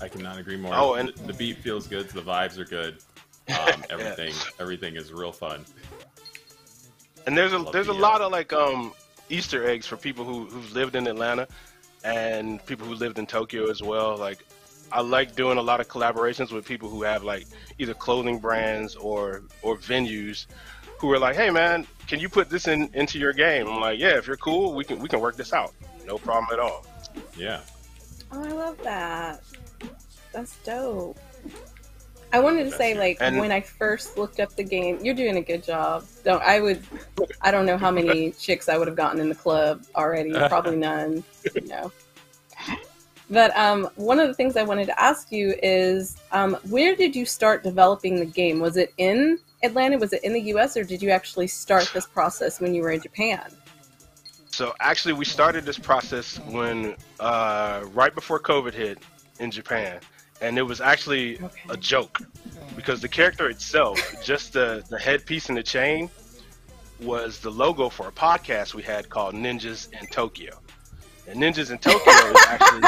I cannot agree more. Oh, and- the, the beat feels good. The vibes are good. Um, everything everything is real fun. And there's a there's a uh, lot of like um Easter eggs for people who who've lived in Atlanta and people who lived in Tokyo as well. Like I like doing a lot of collaborations with people who have like either clothing brands or or venues who are like, "Hey, man, can you put this in into your game?" I'm like, "Yeah, if you're cool, we can we can work this out. No problem at all." Yeah. Oh, I love that. That's dope. I wanted to That's say, it. like, And- when I first looked up the game, you're doing a good job. Don't I would, I don't know how many chicks I would have gotten in the club already. Probably none. You know. But um, one of the things I wanted to ask you is, um, where did you start developing the game? Was it in Atlanta? Was it in the U.S. or did you actually start this process when you were in Japan? So actually, we started this process when uh, right before COVID hit in Japan, and it was actually Okay. a joke because the character itself, just the the headpiece and the chain, was the logo for a podcast we had called Ninjas in Tokyo. And Ninjas in Tokyo is actually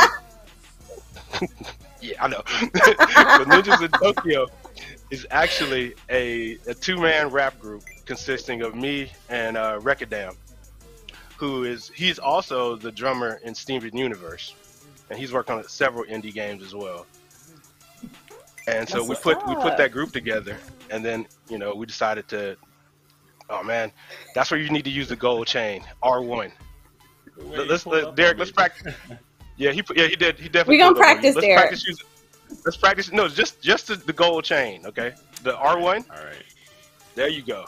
yeah, I know. but Ninjas in Tokyo is actually a, a two man rap group consisting of me and uh, Rekadam who is he's also the drummer in Steven Universe, and he's worked on several indie games as well. And so That's we what's put we put that group together, and then you know we decided to. Oh man, that's where you need to use the gold chain R one. Let's let, Derek. Let's practice. Yeah, he yeah he did he definitely. We gonna pulled up practice, Let's Derek. practice using. Let's practice. No, just just the, the gold chain. Okay, the R one. All right. There you go.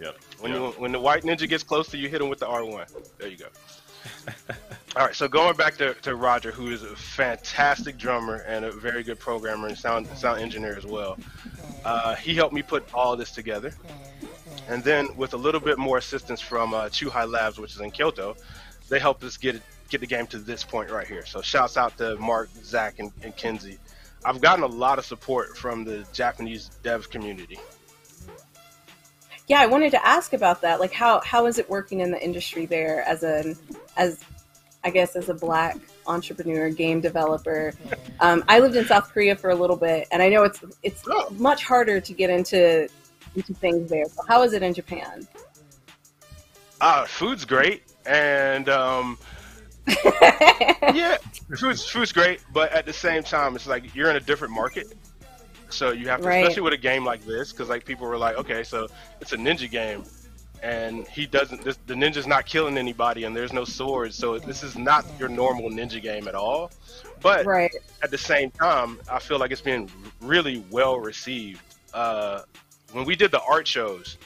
Yep. When yep. you when the white ninja gets close to you, hit him with the R one. There you go. All right, so going back to, to Roger, who is a fantastic drummer and a very good programmer and sound sound engineer as well. Uh, he helped me put all this together, and then with a little bit more assistance from uh, Chuhai Labs, which is in Kyoto, they helped us get it, get the game to this point right here. So shouts out to Mark, Zach, and, and Kenzie. I've gotten a lot of support from the Japanese dev community. Yeah, I wanted to ask about that. Like, how how is it working in the industry there as an as I guess as a black entrepreneur, game developer? Um, I lived in South Korea for a little bit, and I know it's it's Oh. much harder to get into into things there. So how is it in Japan? Uh, food's great, and um, yeah, food's food's great, but at the same time, it's like you're in a different market, so you have to, Right. especially with a game like this, because like people were like, okay, so it's a ninja game, and he doesn't, this, the ninja's not killing anybody, and there's no swords, so this is not your normal ninja game at all. But right. at the same time, I feel like it's been really well received. Uh, when we did the art shows,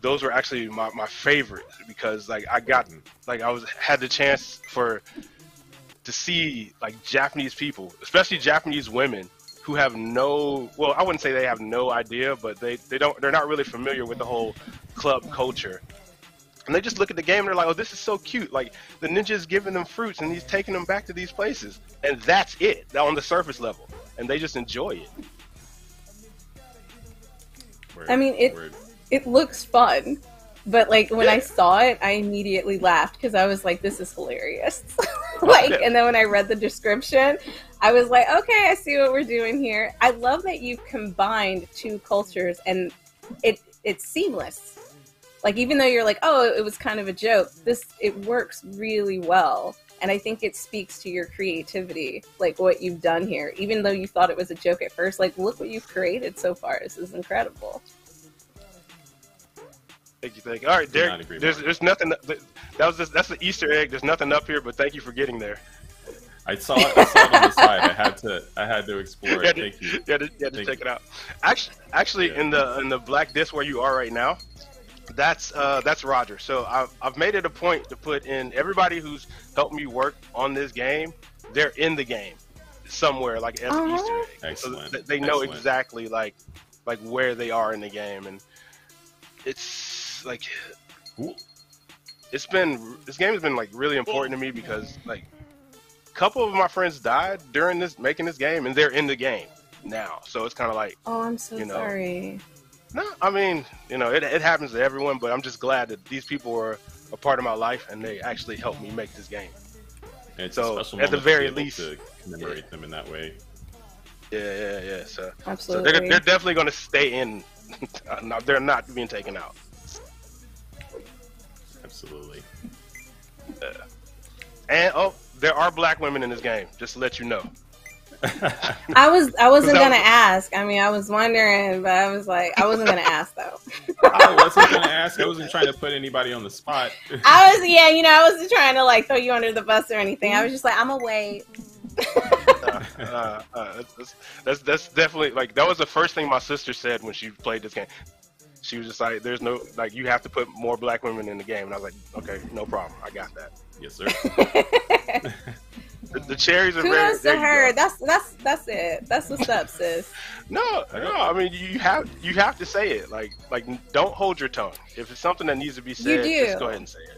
those were actually my, my favorite because like I got like I was had the chance for to see like Japanese people, especially Japanese women who have no well, I wouldn't say they have no idea, but they, they don't they're not really familiar with the whole club culture. And they just look at the game and they're like, "Oh, this is so cute! Like the ninja's giving them fruits and he's taking them back to these places." And that's it on the surface level, and they just enjoy it. Word, I mean, it- word. It looks fun, but like when I saw it, I immediately laughed because I was like, "This is hilarious!" Oh, like, Yeah. and then when I read the description, I was like, "Okay, I see what we're doing here." I love that you've combined two cultures, and it it's seamless. Like even though you're like, "Oh, it was kind of a joke," this it works really well. And I think it speaks to your creativity, like what you've done here. Even though you thought it was a joke at first, like look what you've created so far. This is incredible. Thank you, thank you. All right, Could not Derek. agree There's there's nothing. That, that was just, that's the Easter egg. There's nothing up here, but thank you for getting there. I saw it. I saw it on the side. I had to. I had to explore Yeah, it. Thank you. Yeah, to, yeah, to check you. it out. Actually, actually, Yeah. in the in the black disc where you are right now, that's uh, that's Roger. So I've I've made it a point to put in everybody who's helped me work on this game. They're in the game somewhere, like as an Aw. Easter egg. Excellent. So th- they know Excellent. exactly like like where they are in the game, and it's like it's been this game has been like really important to me because like a couple of my friends died during this making this game and they're in the game now so it's kind of like Oh, I'm so You know. sorry. no i mean you know it, it happens to everyone but i'm just glad that these people were a part of my life and they actually helped me make this game And it's So, at the moment to very least- to commemorate them in that way. yeah yeah yeah so, so they're, they're definitely going to stay in they're not being taken out Absolutely. and oh there are black women in this game just to let you know I was I wasn't gonna was- ask. I mean, I was wondering, but I was like, I wasn't gonna ask though. I wasn't going to ask. I wasn't trying to put anybody on the spot. I was yeah, you know, I wasn't trying to like throw you under the bus or anything. I was just like, I'm gonna wait. uh, uh, uh, that's, that's that's definitely like that was the first thing my sister said when she played this game. She was just like, "There's no like you have to put more black women in the game," and I was like, "Okay, no problem, I got that." yes, sir. The, the cherries are very. Kudos there to her. That's that's that's it. That's what's up, sis. No, no. I mean, you have you have to say it. Like like don't hold your tongue. If it's something that needs to be said, just go ahead and say it.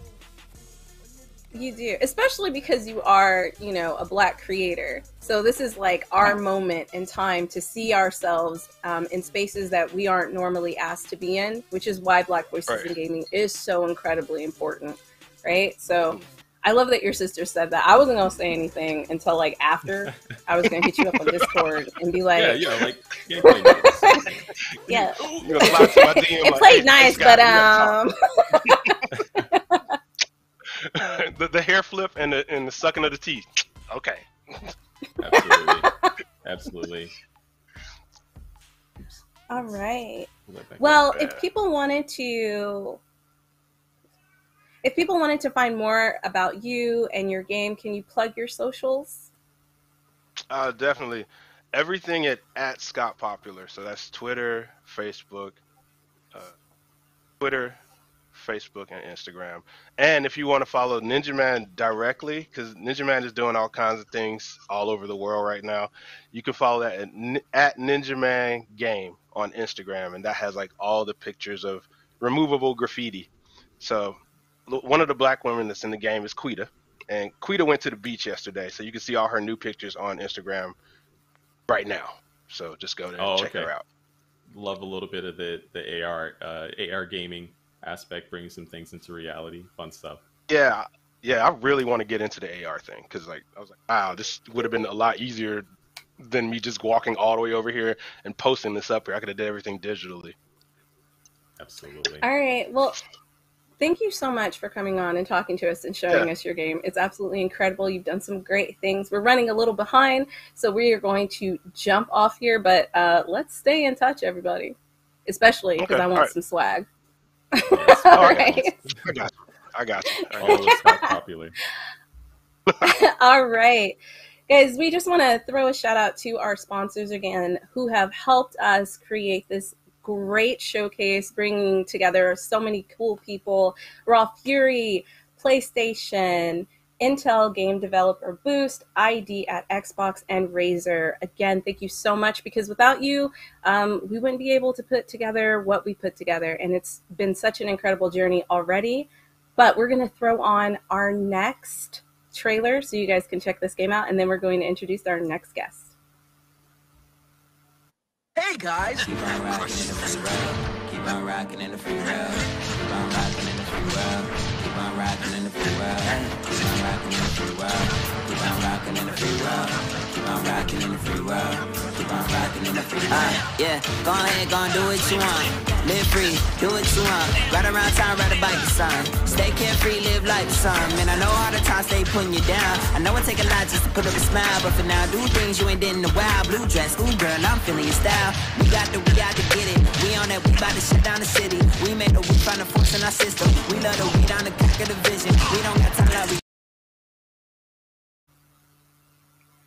You do, especially because you are, you know, a black creator. So this is like our moment in time to see ourselves um, in spaces that we aren't normally asked to be in, which is why Black Voices Right. in Gaming is so incredibly important, right? So I love that your sister said that. I wasn't gonna say anything until like after I was gonna hit you up on Discord and be like, yeah, yeah, like notes. yeah, You know, slide to my DM, it like, played nice, Scott, but um, talk." the, the hair flip and the and the sucking of the teeth. Okay. Absolutely. Absolutely. Oops. all right. Pull that back Well, Yeah. if people wanted to if people wanted to find more about you and your game, can you plug your socials? Uh, definitely. Everything at, at Scott Popular. So that's Twitter, Facebook, uh, Twitter, Facebook, and Instagram. And if you want to follow Ninja Man directly, because Ninja Man is doing all kinds of things all over the world right now, you can follow that at, at Ninja Man Game on Instagram, and that has like all the pictures of removable graffiti. So one of the black women that's in the game is Quita, and Quita went to the beach yesterday, so you can see all her new pictures on Instagram right now. So just go there and Oh, check okay. her out. Love a little bit of the the AR uh, AR gaming aspect, bringing some things into reality. Fun stuff. Yeah, yeah, I really want to get into the AR thing because like I was like, wow, this would have been a lot easier than me just walking all the way over here and posting this up here. I could have did everything digitally. Absolutely. All right. Well, thank you so much for coming on and talking to us and showing Yeah. us your game. It's absolutely incredible. You've done some great things. We're running a little behind, so we are going to jump off here, but uh, let's stay in touch, everybody. Especially because Okay, I want all right. some swag. Yes. Oh, All All right. I got you. I got you. I got All you. of popular. All right. Guys, we just want to throw a shout out to our sponsors again who have helped us create this great showcase, bringing together so many cool people Raw Fury, PlayStation, Intel Game Developer Boost, ID at Xbox, and Razer. Again, thank you so much because without you, um, we wouldn't be able to put together what we put together. And it's been such an incredible journey already. But we're going to throw on our next trailer so you guys can check this game out, and then we're going to introduce our next guest. Hey guys! Keep on rocking in the free world. Keep on rocking in the free world. Keep on rocking in the free world. Uh, yeah, go ahead, go and do what you want. Live free, do what you want. Ride around town, ride a bike, son. Stay carefree, live like the sun. Man, I know all the times they putting you down. I know it take a lot just to put up a smile, but for now, do things you ain't did in a while. Blue dress, ooh girl, I'm feeling your style. We got the, we got to get it. We on that, we about to shut down the city. We made the, we find the force in our system. We love the weed on the cock of the vision. We don't got time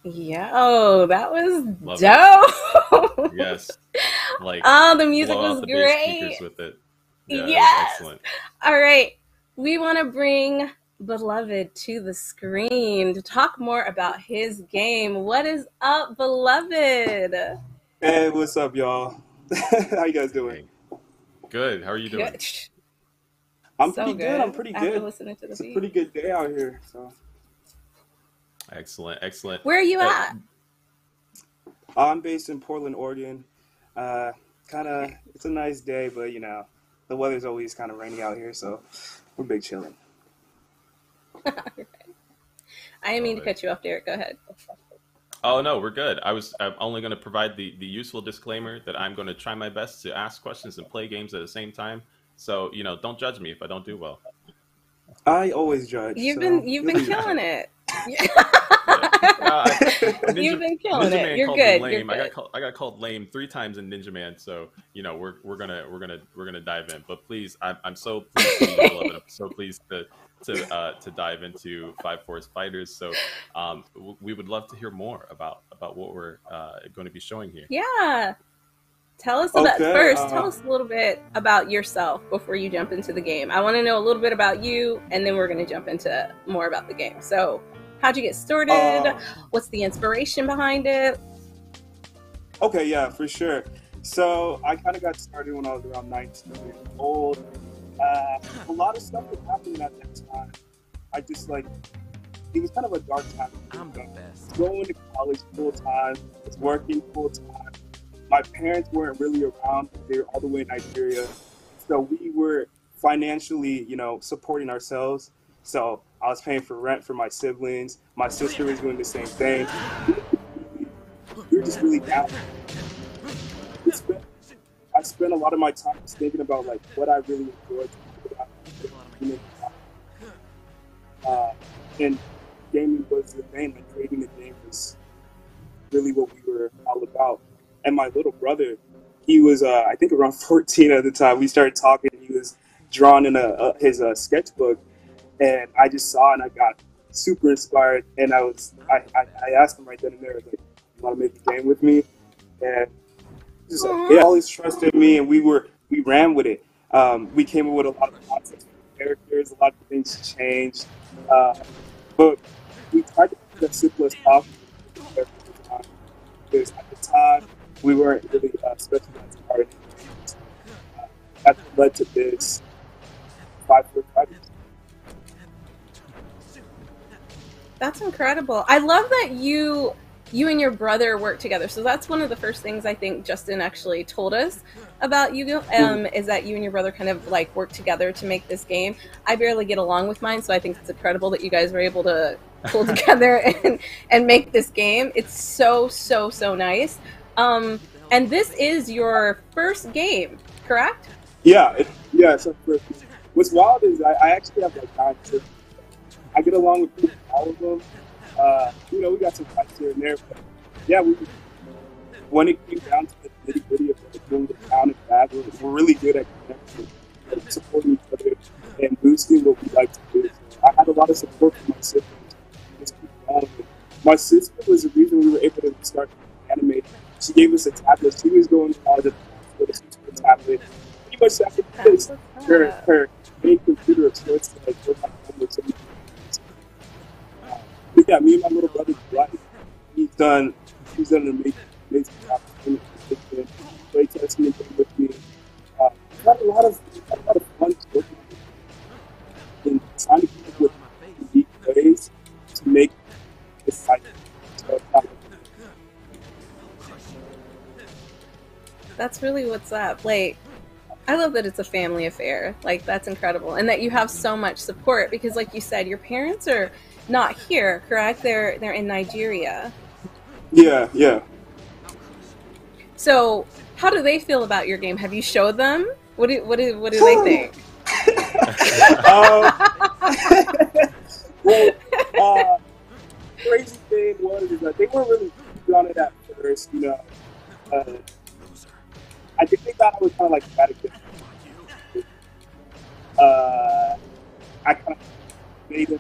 to oh, Yo, that was Love dope. Yes. Like oh, the music blow out was the great. speakers with it. Yeah, it was Yes. excellent. All right, we want to bring Beloved to the screen to talk more about his game. What is up, Beloved? Hey, what's up, y'all? How you guys doing? Good. How are you doing? Good. I'm So pretty good. I'm pretty After good. listening to the It's a pretty good day out here. So Excellent. Excellent. Where are you Uh, at? I'm based in Portland, Oregon. Uh, kind of, it's a nice day, but you know, the weather's always kind of rainy out here, so we're big chilling. I didn't mean to cut you off, Derek. Go ahead. Oh no, we're good. I was I'm only going to provide the the useful disclaimer that I'm going to try my best to ask questions and play games at the same time. So you know, don't judge me if I don't do well. I always judge. You've so been you've been killing it. Yeah, I, Ninja, You've been killing Ninja it. Man You're good. Me You're lame. I got good. called, I got called lame three times in Ninja Man. So you know we're we're gonna we're gonna we're gonna dive in. But please, I'm, I'm so pleased to meet. I'm so pleased to to uh, to dive into Five Force Fighters. So um, w- we would love to hear more about about what we're uh, going to be showing here. Yeah. Tell us about Okay, first. uh, tell us a little bit about yourself before you jump into the game. I want to know a little bit about you, and then we're going to jump into more about the game. So, how'd you get started? Uh, What's the inspiration behind it? Okay, yeah, for sure. So I kind of got started when I was around 19 years old. Uh, a lot of stuff was happening at that time. I just like it was kind of a dark time. I'm the best. Going to college full time, was working full time. My parents weren't really around; they were all the way in Nigeria, so we were financially, you know, supporting ourselves. So I was paying for rent for my siblings. My sister was doing the same thing. We were just really down we spent, I spent a lot of my time thinking about like what I really enjoyed. I Uh, and gaming was the thing. Like creating a game was really what we were all about. And my little brother, he was uh, I think around 14 at the time. We started talking. He was drawing in a, a his uh, sketchbook, and I just saw and I got super inspired. And I was I, I, I asked him right then and there like, "You want to make a game with me?" And just like, he always trusted me, and we were we ran with it. Um, we came up with a lot of concepts characters. A lot of things changed, uh, but we tried to keep it as simple as possible because at the time we weren't really uh, specialized in art. Uh, that led to this five That's incredible. I love that you you and your brother work together. So that's one of the first things I think Justin actually told us about you um, is that you and your brother kind of like work together to make this game. I barely get along with mine, so I think it's incredible that you guys were able to pull together and and make this game. It's so so so nice. Um, and this is your first game, correct? Yeah, it, yeah. What's wild is I, I actually have like nine siblings. I get along with all of them. Uh, you know, we got some fights here and there, but yeah, we when it came down to the nitty gritty of like, doing the down and back, we're, we're really good at connecting, like, supporting each other, and boosting what we like to do. So I had a lot of support from my siblings. Just keep going. My sister was the reason we were able to start animating. She gave us a tablet. She was going to college with a tablet. Pretty much sacrificed That's her, her main computer of sorts to like work on homework. But yeah, me and my little brother Dwight, he's done he's done an amazing, amazing job the play testing and things with me. Uh, we've a lot of a lot of fun working and trying to come up with unique ways to make. So, uh, That's really what's up. Like, I love that it's a family affair. Like, that's incredible. And that you have so much support because, like you said, your parents are not here, correct? They're they're in Nigeria. yeah, yeah. So, how do they feel about your game? Have you showed them? What do what do what do they think? um, well, uh, crazy thing was is that they weren't really on it at first. You know, uh, I think they thought I was kind of like at. Uh, I kind of made them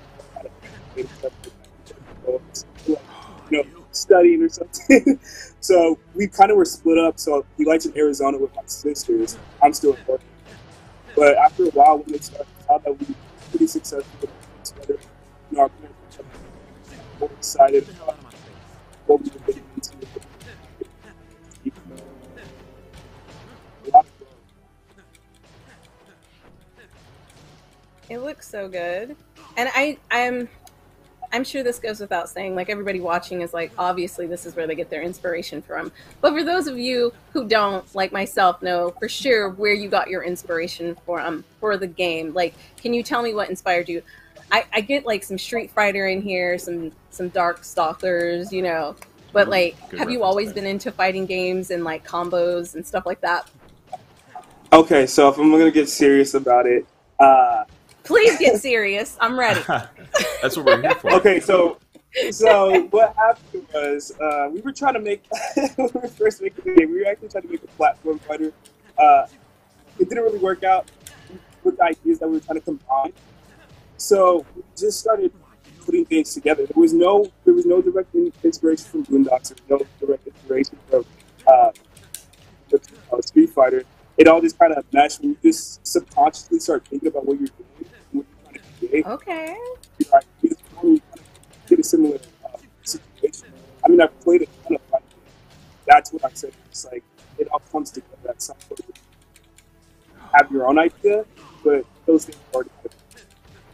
know, studying or something. so we kind of were split up. So he likes in Arizona with my sisters. I'm still in Portland. But after a while, when they started, saw that we were pretty successful together, you know, our parents were excited about what we were getting into. It looks so good. And I I'm I'm sure this goes without saying. Like everybody watching is like, obviously this is where they get their inspiration from. But for those of you who don't, like myself, know for sure where you got your inspiration from for the game. Like, can you tell me what inspired you? I, I get like some Street Fighter in here, some some Dark Stalkers, you know. But like, Good have you always there. been into fighting games and like combos and stuff like that? Okay, so if I'm gonna get serious about it, uh, Please get serious. I'm ready. That's what we're here for. okay, so so what happened was uh, we were trying to make when we were first making the game. We were actually trying to make a platform fighter. Uh, it didn't really work out with the ideas that we were trying to combine. So we just started putting things together. There was no there was no direct inspiration from Boondocks. There was no direct inspiration from uh, it Street Fighter. It all just kind of meshed you just subconsciously start thinking about what you're doing, create. Okay. Right. It's funny, get a similar uh, situation. I mean, I've played a ton of fighting games. That's what I said. It's like it all comes together at some point. Have your own idea, but those things are already.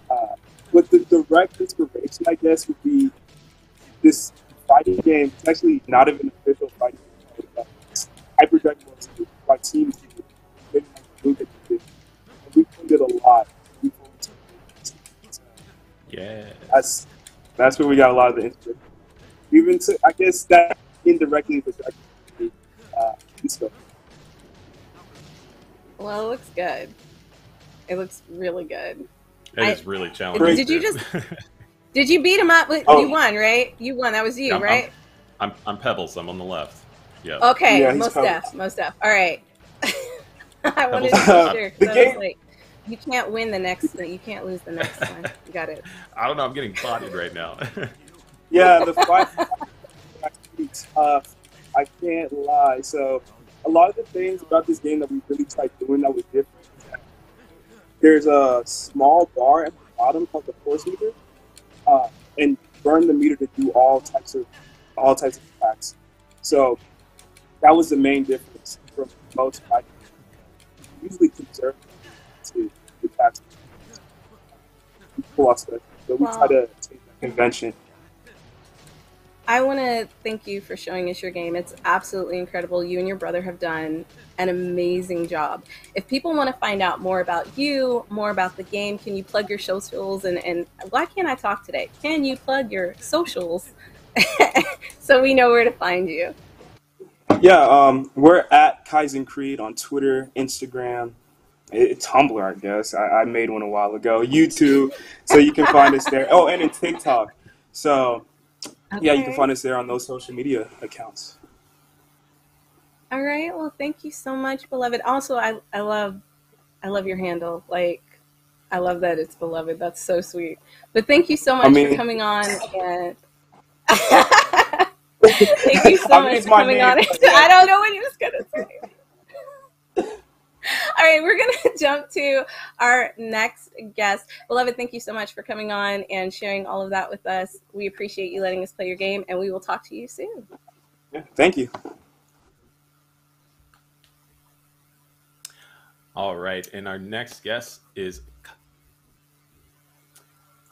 Uh, but the direct inspiration, I guess, would be this fighting game. It's actually not even official fighting game. Uh, Hyper Dragon by Team like. And we played it a lot. Yeah. that's that's where we got a lot of the inspiration. Even to, I guess that indirectly was actually uh, and. Well, it looks good. It looks really good. It I- is really challenging. Did you just? Did you beat him up? With, Oh. You won, right? You won. That was you, I'm- right? I'm, I'm Pebbles. I'm on the left. Yeah. Okay, Yeah, he's most probably- def, most def. All right. I wanted to Pebbles. be Uh, the game- like, you can't win the next. You can't lose the next one. You got it. I don't know. I'm getting bodied right now. Yeah, the fight was actually tough. I can't lie. So a lot of the things about this game that we really tried doing that was different. There's a small bar at the bottom called the force meter, uh, and burn the meter to do all types of all types of attacks. So that was the main difference from most fighting. games. Usually conserve to the attacks. Pull off special, we Wow. try to take that convention. I want to thank you for showing us your game. It's absolutely incredible. You and your brother have done an amazing job. If people want to find out more about you, more about the game, can you plug your socials? And, and why can't I talk today? Can you plug your socials so we know where to find you? Yeah, um, we're at Kaizen Creed on Twitter, Instagram, eh, Tumblr, I guess. I, I made one a while ago. YouTube, so you can find us there. Oh, and in TikTok. So yeah, you can find us there on those social media accounts. All right. Well, thank you so much, beloved. Also, I I love I love your handle. Like I love that it's beloved. That's so sweet. But thank you so much mean- for coming on and Thank you so I much for coming name, on. I don't know what he was gonna say. All right, we're gonna jump to our next guest. Beloved, thank you so much for coming on and sharing all of that with us. We appreciate you letting us play your game, and we will talk to you soon. Yeah, thank you. All right, and our next guest is.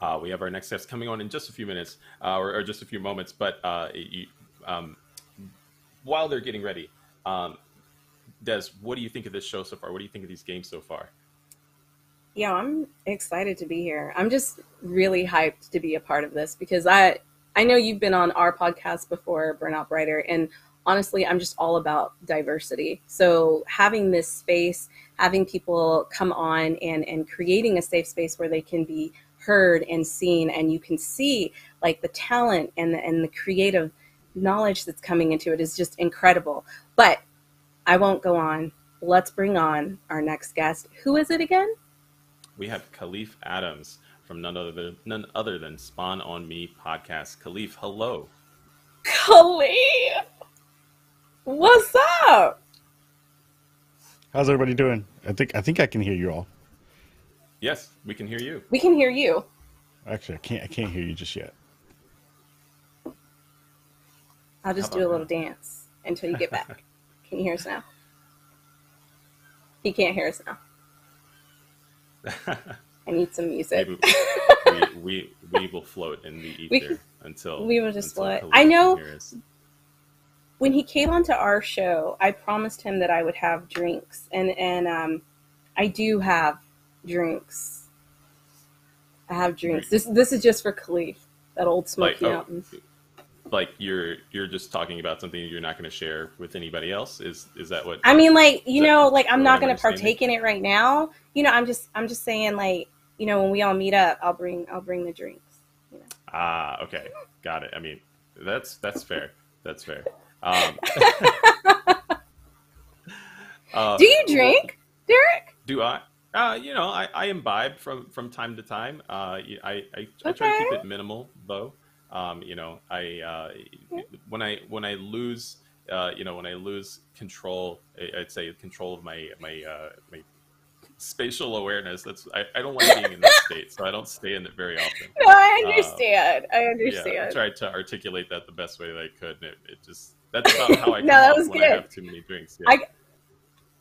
Uh, we have our next guest coming on in just a few minutes, uh, or, or just a few moments. But uh, you, um, while they're getting ready, um, Des, what do you think of this show so far? What do you think of these games so far? Yeah, I'm excited to be here. I'm just really hyped to be a part of this because I I know you've been on our podcast before, Burnout Brighter, and honestly, I'm just all about diversity. So having this space, having people come on and and creating a safe space where they can be heard and seen, and you can see like the talent and the, and the creative knowledge that's coming into it is just incredible. But I won't go on. Let's bring on our next guest. Who is it again? We have Kahlief Adams from none other than none other than Spawn on Me podcast. Kahlief, hello. Kahlief! What's up? How's everybody doing? I think I think I can hear you all. Yes, we can hear you. We can hear you. Actually, I can't I can't hear you just yet. I'll just do a about little dance until you get back. can you hear us now? He can't hear us now. I need some music. Maybe we, we we will float in the We- ether until we will just float. I know- when he came onto our show, I promised him that I would have drinks, and and um, I do have drinks. I have drinks. This this is just for Kahlief, that old Smoky Like, oh, Mountain. Like you're you're just talking about something you're not going to share with anybody else. Is is that what? I mean, like you Is that know, like I'm not going to partake in it right now. You know, I'm just I'm just saying, like you know, when we all meet up, I'll bring I'll bring the drinks. you know? Ah, okay, got it. I mean, that's that's fair. That's fair. Um, uh, Do you drink, Derek? Do I? Uh, you know, I, I imbibe from from time to time. Uh, I, I, I try to keep it minimal though. Um, you know, I uh, when I when I lose, uh, you know, when I lose control, I'd say control of my my uh, my spatial awareness. That's I, I don't like being in that state, so I don't stay in it very often. No, I Uh, understand. I Yeah, I tried to articulate that the best way that I could, and it, it just that's about how I No, that was when I good. have too many drinks. Yeah. I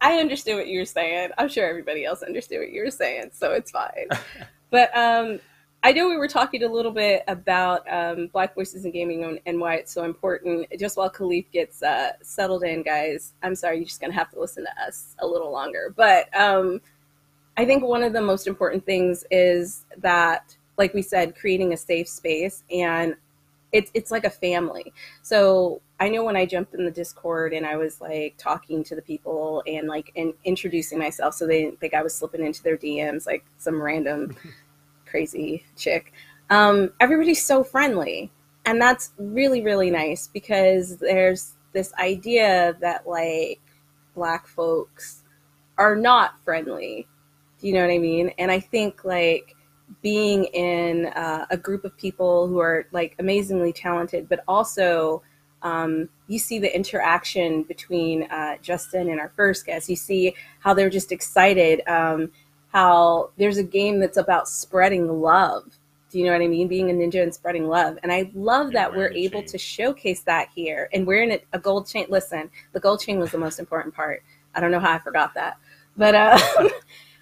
I understood what you were saying. I'm sure everybody else understood what you were saying, so it's fine. but um, I know we were talking a little bit about um, Black Voices in Gaming and, and why it's so important. Just while Kahlief gets uh, settled in, guys, I'm sorry, you're just going to have to listen to us a little longer. But um, I think one of the most important things is that, like we said, creating a safe space and it's it's like a family. So I know when I jumped in the Discord and I was like talking to the people and like and introducing myself, so they didn't think I was slipping into their DMs like some random crazy chick. Um, everybody's so friendly, and that's really really nice because there's this idea that like black folks are not friendly. Do you know what I mean? And I think like being in uh, a group of people who are like amazingly talented, but also um, you see the interaction between uh, Justin and our first guest. You see how they're just excited. Um, how there's a game that's about spreading love. Do you know what I mean? Being a ninja and spreading love. And I love And that we're able chain. to showcase that here. And wearing a, a gold chain. Listen, the gold chain was the most important part. I don't know how I forgot that. But uh,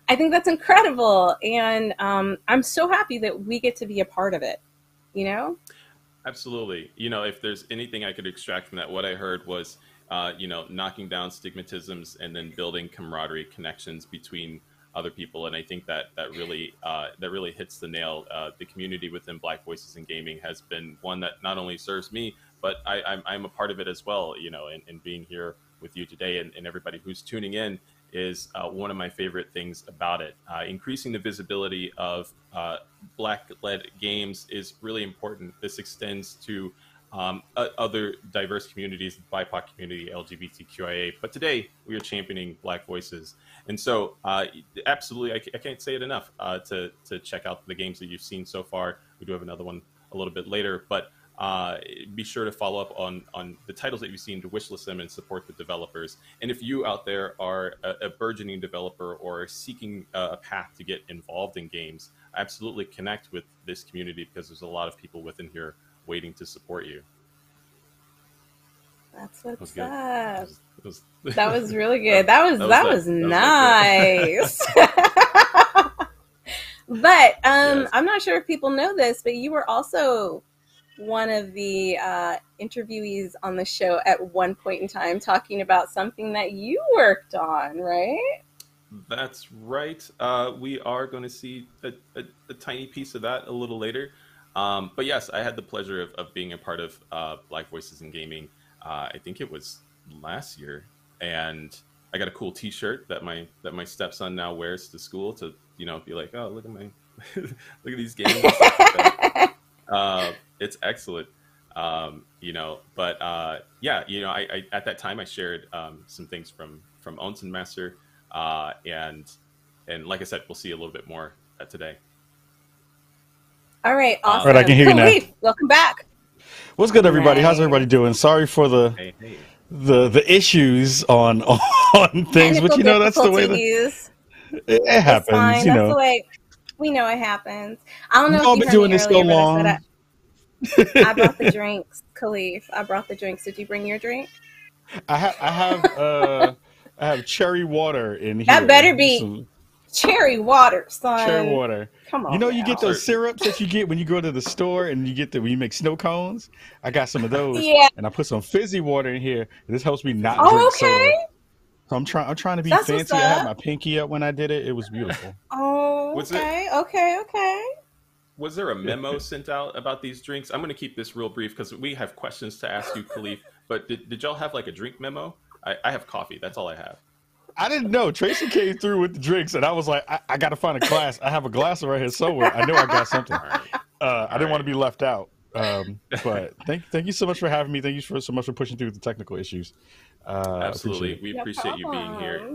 I think that's incredible. And um, I'm so happy that we get to be a part of it. You know? Absolutely. You know, if there's anything I could extract from that, what I heard was, uh, you know, knocking down stigmatisms and then building camaraderie, connections between other people, and I think that that really uh, that really hits the nail. Uh, the community within Black Voices in Gaming has been one that not only serves me, but I, I'm, I'm a part of it as well. You know, and, and being here with you today and, and everybody who's tuning in is uh, one of my favorite things about it. Uh, increasing the visibility of uh, black-led games is really important. This extends to um, other diverse communities, the BIPOC community, LGBTQIA. But today we are championing Black voices, and so uh, absolutely, I, I can't say it enough uh, to to check out the games that you've seen so far. We do have another one a little bit later, but uh, be sure to follow up on on the titles that you've seen to wishlist them and support the developers. And if you out there are a, a burgeoning developer or seeking a, a path to get involved in games, absolutely connect with this community because there's a lot of people within here waiting to support you. That's That what's good. up. That was- that was- really good. That was That was that, that- was, that nice. but um, Yes. I'm not sure if people know this, but you were also one of the uh, interviewees on the show at one point in time, talking about something that you worked on, right? That's right. Uh, we are going to see a, a, a tiny piece of that a little later. Um, but yes, I had the pleasure of, of being a part of uh, Black Voices in Gaming. Uh, I think it was last year, and I got a cool T-shirt that my that my stepson now wears to school to you know be like, oh look at my look at these games. uh, it's excellent. Um, you know, but uh, yeah, you know, I, I at that time I shared um, some things from from Onsen Master, uh, and and like I said, we'll see a little bit more uh, today. All right, All awesome. right, I can hear you now. Welcome back. What's good, everybody? How's everybody doing? Sorry for the Hey, hey. The the issues on on things, but you know that's the way that it, it happens. fine. You That's know, the way we know it happens. I don't know We've all been doing this so earlier, I long. I, I brought the drinks, Kahlief. I brought the drinks. Did you bring your drink? I have I have uh I have cherry water in here. That better be Some cherry water, son. cherry water. Come on. You know, you get those syrups that you get when you go to the store and you get the when you make snow cones. I got some of those, Yeah. and I put some fizzy water in here. This helps me not Oh, drink soda. okay. So I'm trying. I'm trying to be That's fancy. I had my pinky up when I did it. It was beautiful. Oh, Was it- okay, okay, okay. Was there a memo sent out about these drinks? I'm going to keep this real brief because we have questions to ask you, Kahlief. But did, did y'all have like a drink memo? I, I have coffee. That's all I have. I didn't know. Tracy came through with the drinks, and I was like, I, I got to find a glass. I have a glass right here somewhere. I know I got something. All right. Uh, I didn't right. want to be left out. Um, but thank thank you so much for having me. Thank you for so much for pushing through the technical issues. Uh, Absolutely, appreciate it. we No appreciate you being here.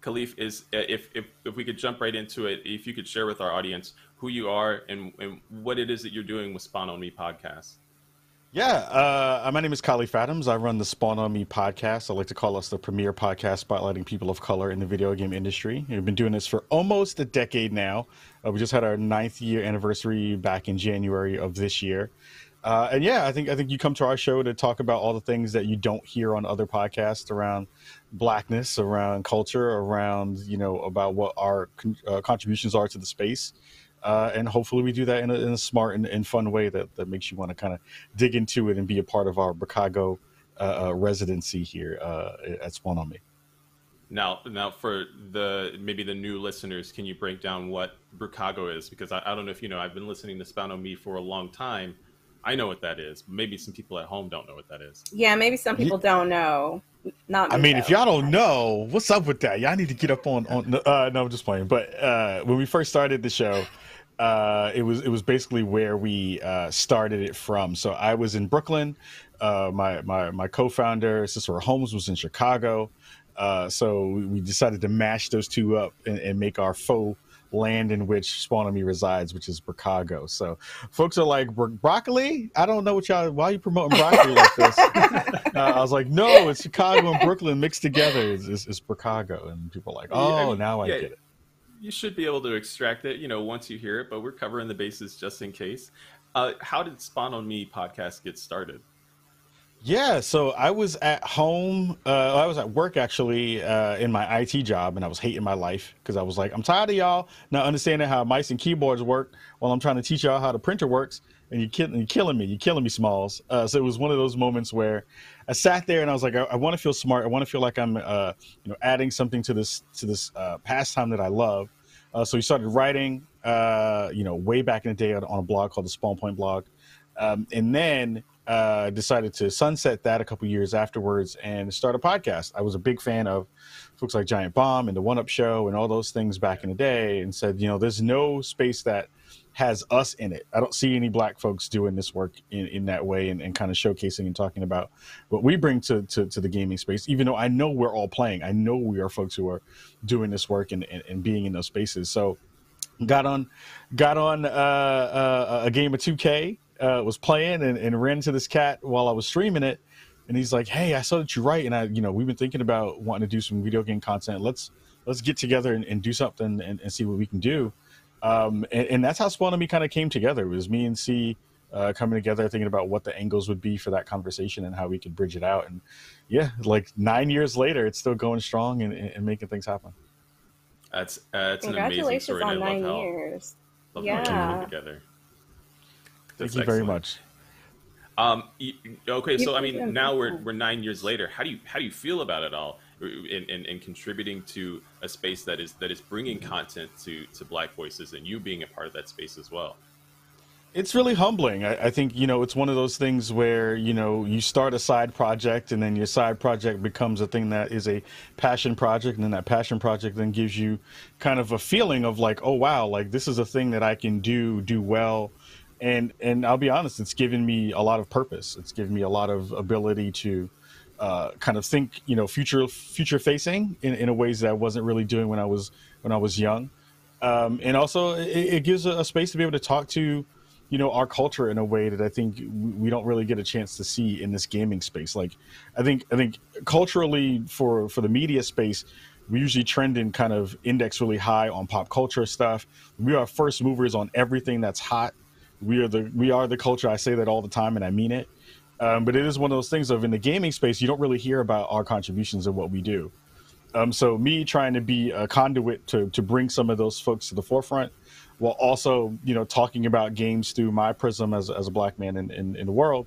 Kahlief, is uh, if, if if we could jump right into it, if you could share with our audience who you are and, and what it is that you're doing with Spawn on Me podcast. Yeah, uh, my name is Kahlief Adams. I run the Spawn on Me podcast. I like to call us the premier podcast spotlighting people of color in the video game industry. We've been doing this for almost a decade now. Uh, we just had our ninth year anniversary back in January of this year. Uh, and yeah, I think I think you come to our show to talk about all the things that you don't hear on other podcasts around blackness, around culture, around you know about what our con- uh, contributions are to the space. Uh, and hopefully we do that in a, in a smart and, and fun way that, that makes you want to kind of dig into it and be a part of our Brucago uh, uh, residency here uh, at Spawn on Me. Now, now for the maybe the new listeners, can you break down what Brucago is? Because I, I don't know if you know, I've been listening to Spawn on Me for a long time. I know what that is. Maybe some people at home don't know what that is. Yeah, maybe some people don't know. Not I me, mean, if y'all don't know, what's up with that? Y'all need to get up on on. Uh, no, I'm just playing. But uh, when we first started the show, uh, it was it was basically where we uh, started it from. So I was in Brooklyn. Uh, my my my co-founder Cicero Holmes was in Chicago. Uh, so we decided to mash those two up and, and make our faux land in which Spawn on Me resides, which is Brucago. So folks are like "Bro- broccoli. I don't know what y'all. Why are you promoting broccoli like this? uh, I was like, no, it's Chicago and Brooklyn mixed together. It's, it's, it's Brucago, and people are like, Yeah, I oh, mean, now I yeah, get it. You should be able to extract it, you know, once you hear it. But we're covering the bases just in case. Uh, how did Spawn on Me podcast get started? Yeah, so I was at home. Uh, I was at work actually uh, in my IT job, and I was hating my life because I was like, I'm tired of y'all not understanding how mice and keyboards work while I'm trying to teach y'all how the printer works, and you're, kill- you're killing me. You're killing me, Smalls. Uh, so it was one of those moments where I sat there and I was like, I, I want to feel smart. I want to feel like I'm, uh, you know, adding something to this to this uh, pastime that I love. Uh, so he started writing, uh, you know, way back in the day on, on a blog called the Spawn Point blog, um, and then uh, decided to sunset that a couple years afterwards and start a podcast. I was a big fan of folks like Giant Bomb and the One Up Show and all those things back in the day, and said, you know, there's no space that has us in it. I don't see any black folks doing this work in, in that way and, and kind of showcasing and talking about what we bring to, to, to the gaming space, even though I know we're all playing. I know we are folks who are doing this work and, and, and being in those spaces. So got on got on uh, uh, a game of 2K, uh, was playing and, and ran into this cat while I was streaming it. And he's like, Hey, I saw that you write. And I, you know, we've been thinking about wanting to do some video game content. Let's, let's get together and, and do something and, and see what we can do. Um, and, and that's how Spawn on Me kind of came together. It was me and C uh, coming together, thinking about what the angles would be for that conversation and how we could bridge it out. And yeah, like nine years later, it's still going strong and, and making things happen. That's uh, that's an amazing Congratulations story. on and I nine love how, years. love how you Yeah. came together. Thank That's you very much. Um, y- okay, so I mean, now we're we're nine years later. How do you how do you feel about it all, in, in, in contributing to a space that is that is bringing mm-hmm. content to to Black voices, and you being a part of that space as well? It's really humbling. I, I think, you know, it's one of those things where, you know, you start a side project and then your side project becomes a thing that is a passion project. And then that passion project then gives you kind of a feeling of like, oh, wow, like this is a thing that I can do, do well. And, and I'll be honest, it's given me a lot of purpose. It's given me a lot of ability to uh, kind of think, you know, future, future facing in, in a ways that I wasn't really doing when I was, when I was young. Um, and also it, it gives a, space to be able to talk to, you know our culture in a way that I think we don't really get a chance to see in this gaming space. Like, I think I think culturally for for the media space, we usually trend and kind of index really high on pop culture stuff. We are first movers on everything that's hot. We are the we are the culture. I say that all the time, and I mean it. Um, but it is one of those things of in the gaming space, you don't really hear about our contributions and what we do. Um, so me trying to be a conduit to to bring some of those folks to the forefront while also you know talking about games through my prism as, as a black man in, in, in the world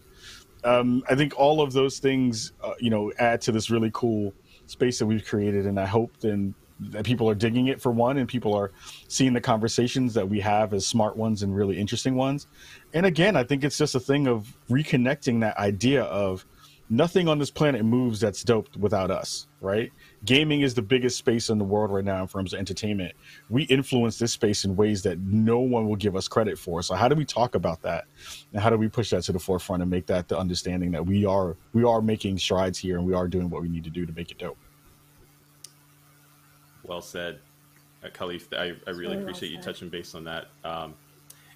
um, i think all of those things uh, you know add to this really cool space that we've created and i hope then that people are digging it for one and people are seeing the conversations that we have as smart ones and really interesting ones and again i think it's just a thing of reconnecting that idea of nothing on this planet moves that's dope without us, right? Gaming is the biggest space in the world right now in terms of entertainment. We influence this space in ways that no one will give us credit for. So how do we talk about that? And how do we push that to the forefront and make that the understanding that we are we are making strides here and we are doing what we need to do to make it dope. Well said, uh, Kahlief. I, I really well appreciate you touching base on that. Um,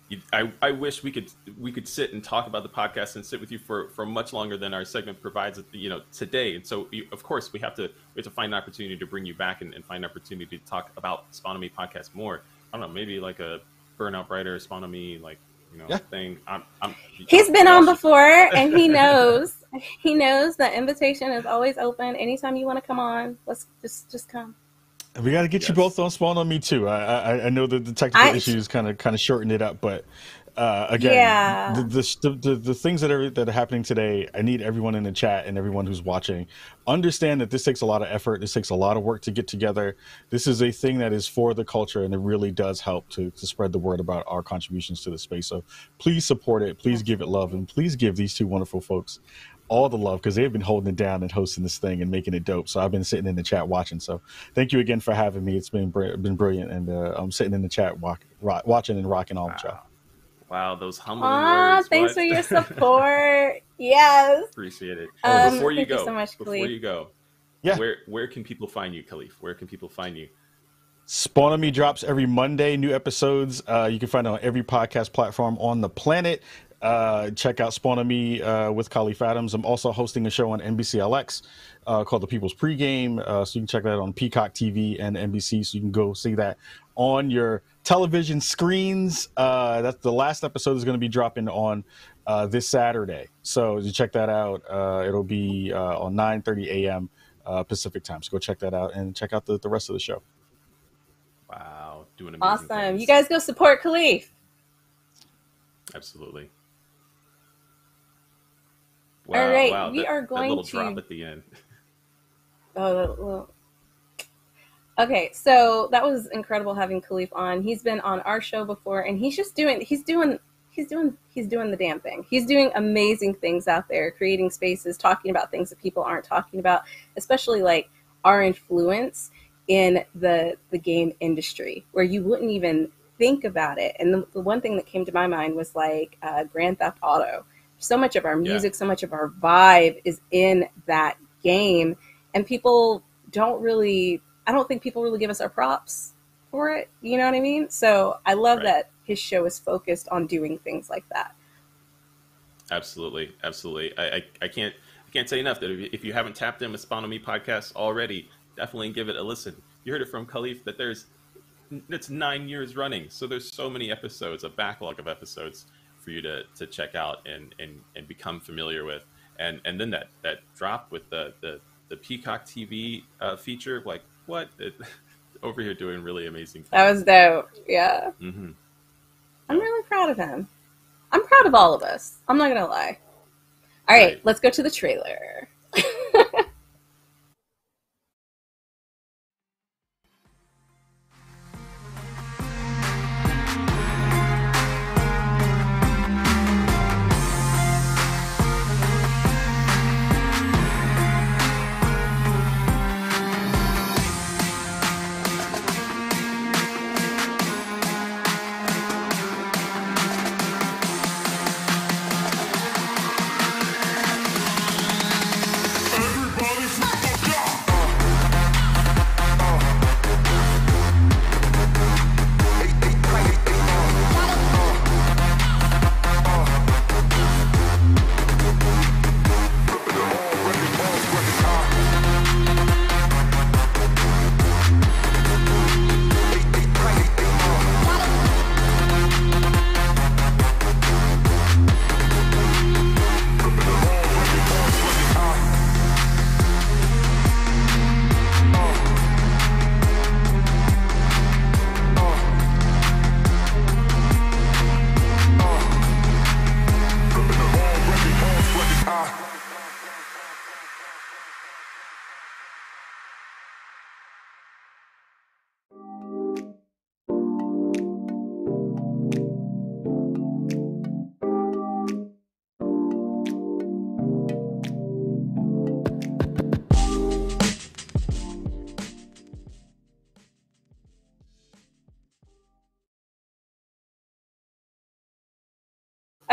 you, I, I wish we could we could sit and talk about the podcast and sit with you for, for much longer than our segment provides. You know, today. And so, you, of course, we have to we have to find an opportunity to bring you back and, and find an opportunity to talk about Spawn on Me podcast more. I don't know, maybe like a burnout writer Spawn on Me like you know Yeah. thing. I'm, I'm, He's been on before, and he knows. he knows the invitation is always open. Anytime you want to come on, let's just just come. We got to get you both on Spawn on me too. I I, I know that the technical I- issues kind of kind of shortened it up, but uh, again, Yeah. the, the, the the things that are that are happening today, I need everyone in the chat and everyone who's watching understand that this takes a lot of effort. This takes a lot of work to get together. This is a thing that is for the culture, and it really does help to to spread the word about our contributions to the space. So please support it. Please give it love, and please give these two wonderful folks all the love because they've been holding it down and hosting this thing and making it dope. So I've been sitting in the chat watching. So thank you again for having me. It's been br- been brilliant, and uh, I'm sitting in the chat walk, ro- watching and rocking all with y'all. Wow, those humbling Ah, words. thanks what? for your support. yes. Appreciate it. Um, before you thank you go, so much, before Kahlief. you go, Yeah. where where can people find you, Kahlief? Where can people find you? Spawn on Me drops every Monday. New episodes. Uh, you can find it on every podcast platform on the planet. Uh, check out Spawn on Me uh, with Kahlief Adams. I'm also hosting a show on NBCLX uh, called The People's Pregame. Uh, so you can check that on Peacock TV and NBC. So you can go see that on your television screens. Uh, that's the last episode is going to be dropping on uh, this Saturday. So you check that out. Uh, it'll be uh, on 9:30 a.m. Uh, Pacific time. So go check that out and check out the, the rest of the show. Wow, doing amazing Awesome. things. You guys go support Kahlief. absolutely. All right, wow, we that- are that going little to- drop at the end. Oh, well. Okay, so that was incredible having Kahlief on. He's been on our show before, and he's just doing. He's doing. He's doing. He's doing the damn thing. He's doing amazing things out there, creating spaces, talking about things that people aren't talking about, especially like our influence in the the game industry, where you wouldn't even think about it. And the, the one thing that came to my mind was like uh, Grand Theft Auto. So much of our Yeah. music, so much of our vibe is in that game and people don't really i don't think people really give us our props for it you know what i mean so i love Right. that his show is focused on doing things like that Absolutely, absolutely. I, I, I can't I can't say enough that if you, if you haven't tapped in with Spawn on Me podcast already, definitely give it a listen. You heard it from Kahlief that there's it's nine years running, so there's so many episodes, a backlog of episodes for you to, to check out and, and, and become familiar with. And and then that, that drop with the, the, the Peacock TV uh, feature, like what? It, over here doing really amazing things. that was dope yeah hmm i'm really proud of him i'm proud of all of us i'm not gonna lie all right, Right. let's go to the trailer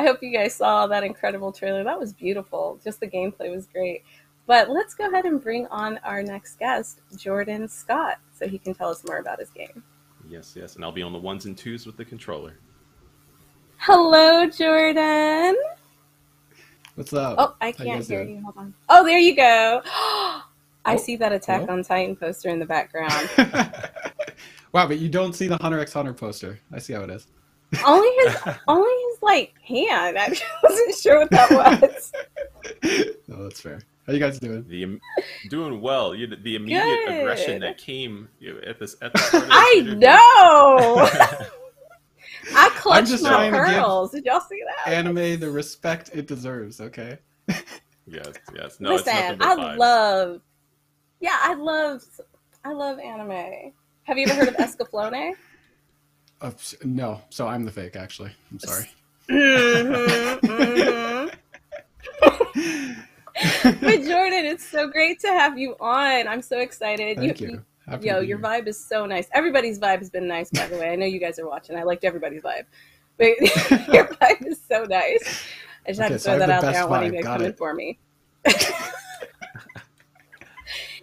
I hope you guys saw that incredible trailer. That was beautiful. Just the gameplay was great. But let's go ahead and bring on our next guest, Jordan Scott, so he can tell us more about his game. Yes, yes, and I'll be on the ones and twos with the controller. Hello, Jordan. What's up? Oh, I can't hear doing? you. Hold on. Oh, there you go. I Oh, see that Attack hello? on Titan poster in the background. wow, but you don't see the Hunter x Hunter poster. I see how it is. only his, only his like hand. I wasn't sure what that was. no, that's fair. How you guys doing? The doing well. You, the immediate Good. aggression that came you know, at this at the start of this I interview. know. I clutched just my trying to give pearls. Did y'all see that? Anime the respect it deserves, okay? yes, yes. No, Listen, nothing but I vibes. love. Yeah, I love. I love anime. Have you ever heard of Escaflowne? Uh, no, so I'm the fake actually. I'm sorry. Hmm but Jordan, it's so great to have you on. I'm so excited. Thank you. Happy Yo, your vibe is so nice. Everybody's vibe has been nice, by the way. I know you guys are watching. I liked everybody's vibe, but your vibe is so nice. I just had Okay, to so throw I have that the out there. I want you vibe. to Got come in for me.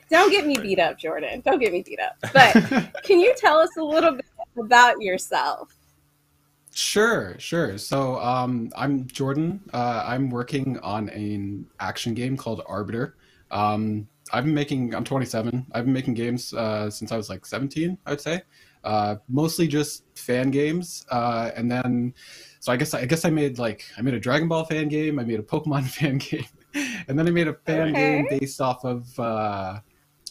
Don't get me beat up, Jordan. Don't get me beat up. But can you tell us a little bit about yourself? Sure, sure. So um, I'm Jordan. Uh, I'm working on an action game called Arbiter. Um, I've been making. I'm 27. I've been making games uh, since I was like 17. I would say, uh, mostly just fan games. Uh, and then, so I guess I guess I made like I made a Dragon Ball fan game. I made a Pokemon fan game, and then I made a fan Okay. game based off of uh,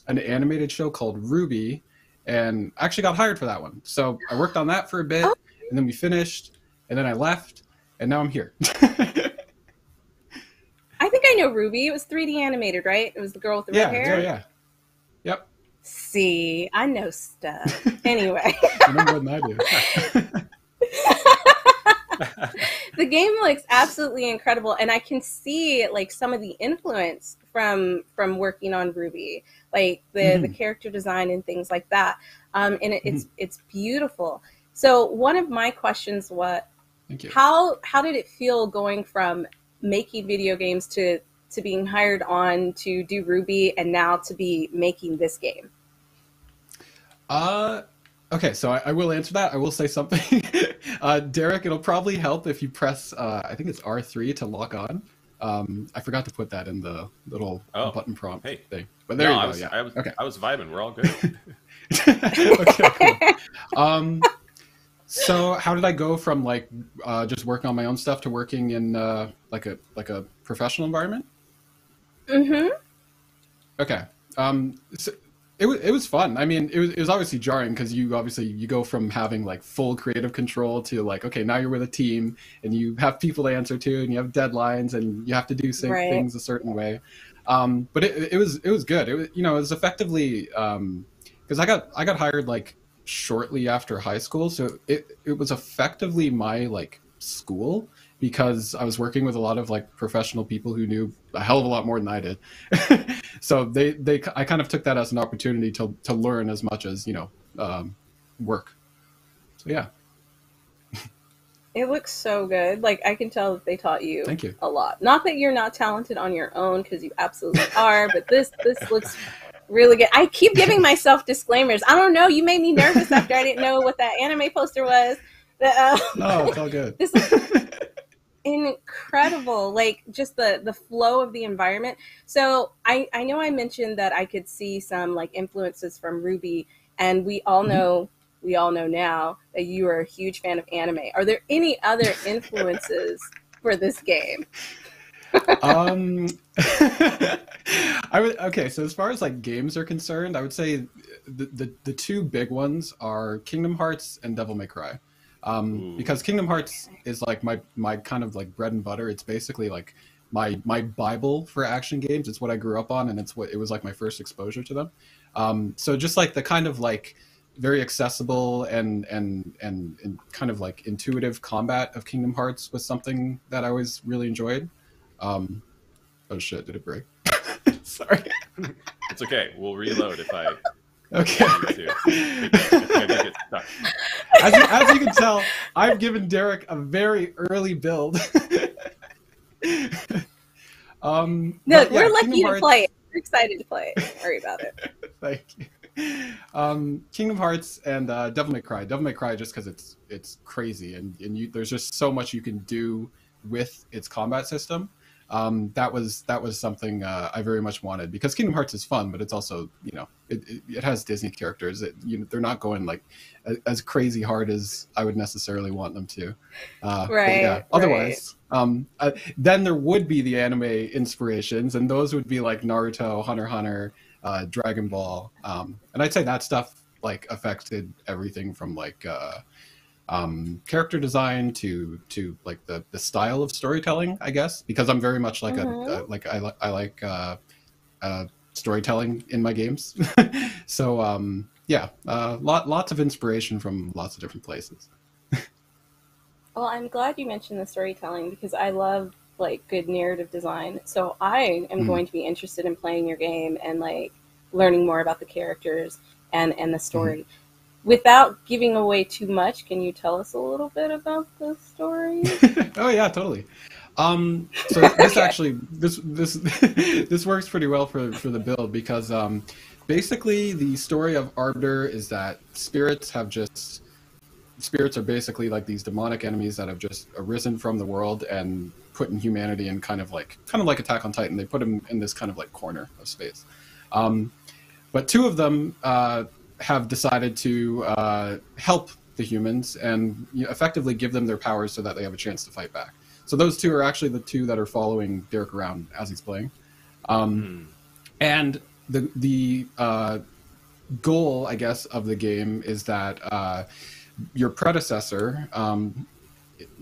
an animated show called RWBY. And actually got hired for that one. So I worked on that for a bit and then we finished, and then I left, and now I'm here. I think I know RWBY. It was 3D animated, right? It was the girl with the yeah, red hair. yeah, yeah. Yep. See, I know stuff. anyway, You know more than I do. the game looks absolutely incredible, and I can see like some of the influence from from working on RWBY, like the the character design and things like that. Um, and it, it's it's beautiful. So one of my questions was, Thank you. how how did it feel going from making video games to to being hired on to do RWBY and now to be making this game? Uh, okay, so I, I will answer that. I will say something. uh, Derek, it'll probably help if you press, uh, I think it's R3 to lock on. Um, I forgot to put that in the little Oh, button prompt hey. thing. But there no, you I go. was, yeah. I was, okay. I was vibing. We're all good. okay, cool. Um, so how did I go from like uh, just working on my own stuff to working in uh, like a like a professional environment? Mm-hmm. Okay. Um, so it was it was fun. I mean, it was it was obviously jarring because you obviously you go from having like full creative control to like okay now you're with a team and you have people to answer to and you have deadlines and you have to do Right. things a certain way. Um, but it, it was it was good. It was you know it was effectively because I got I got hired like shortly after high school, so it it was effectively my like school because I was working with a lot of like professional people who knew a hell of a lot more than I did. so they they I kind of took that as an opportunity to to learn as much as you know um, work. So yeah, It looks so good. Like I can tell that they taught you Thank you. a lot. Not that you're not talented on your own because you absolutely are, but this this looks really good. I keep giving myself disclaimers. I don't know. You made me nervous after I didn't know what that anime poster was. The, uh, no, it's all good. this is incredible like just the the flow of the environment so i i know i mentioned that i could see some like influences from RWBY and we all Mhm. know we all know now that you are a huge fan of anime are there any other influences for this game um i would okay so as far as like games are concerned i would say the, the the two big ones are kingdom hearts and devil may cry. Um because kingdom hearts is like my my kind of like bread and butter. It's basically like my my bible for action games. It's what i grew up on and it's what it was like my first exposure to them. Um so just like the kind of like very accessible and and and, and kind of like intuitive combat of kingdom hearts was something that i always really enjoyed um, oh shit! Did it break? Sorry. it's okay. We'll reload if I Okay. I think I did get as, you, as you can tell, I've given Derek a very early build. um, No, yeah, we're lucky Kingdom to Hearts- play it. We're excited to play it. Don't worry about it. Thank you. Um, Kingdom Hearts and uh, Devil May Cry. Devil May Cry just because it's it's crazy and, and you, there's just so much you can do with its combat system. Um, that was that was something uh, I very much wanted because Kingdom Hearts is fun, but it's also you know it, it, it has Disney characters. It, you know, they're not going like as crazy hard as I would necessarily want them to. Uh, Right, yeah. right. Otherwise, um, uh, then there would be the anime inspirations, and those would be like Naruto, Hunter Hunter, uh, Dragon Ball, um, and I'd say that stuff like affected everything from like uh, um, character design to to like the the style of storytelling, I guess, because I'm very much like Mhm. a, a like I I like uh, uh, storytelling in my games, so um, yeah, uh, lot lots of inspiration from lots of different places. Well, I'm glad you mentioned the storytelling because I love like good narrative design. So I am Mhm. going to be interested in playing your game and like learning more about the characters and and the story. Without giving away too much, can you tell us a little bit about the story? oh yeah, totally. Um, so this Okay. actually this this this works pretty well for for the build because um, basically the story of Arbiter is that spirits have just spirits are basically like these demonic enemies that have just arisen from the world and put in humanity in kind of like kind of like Attack on Titan. They put them in this kind of like corner of space. Um, but two of them uh, have decided to uh, help the humans and you know, effectively give them their powers so that they have a chance to fight back. So those two are actually the two that are following Derek around as he's playing. Um, and the the uh, goal, I guess, of the game is that uh, your predecessor um,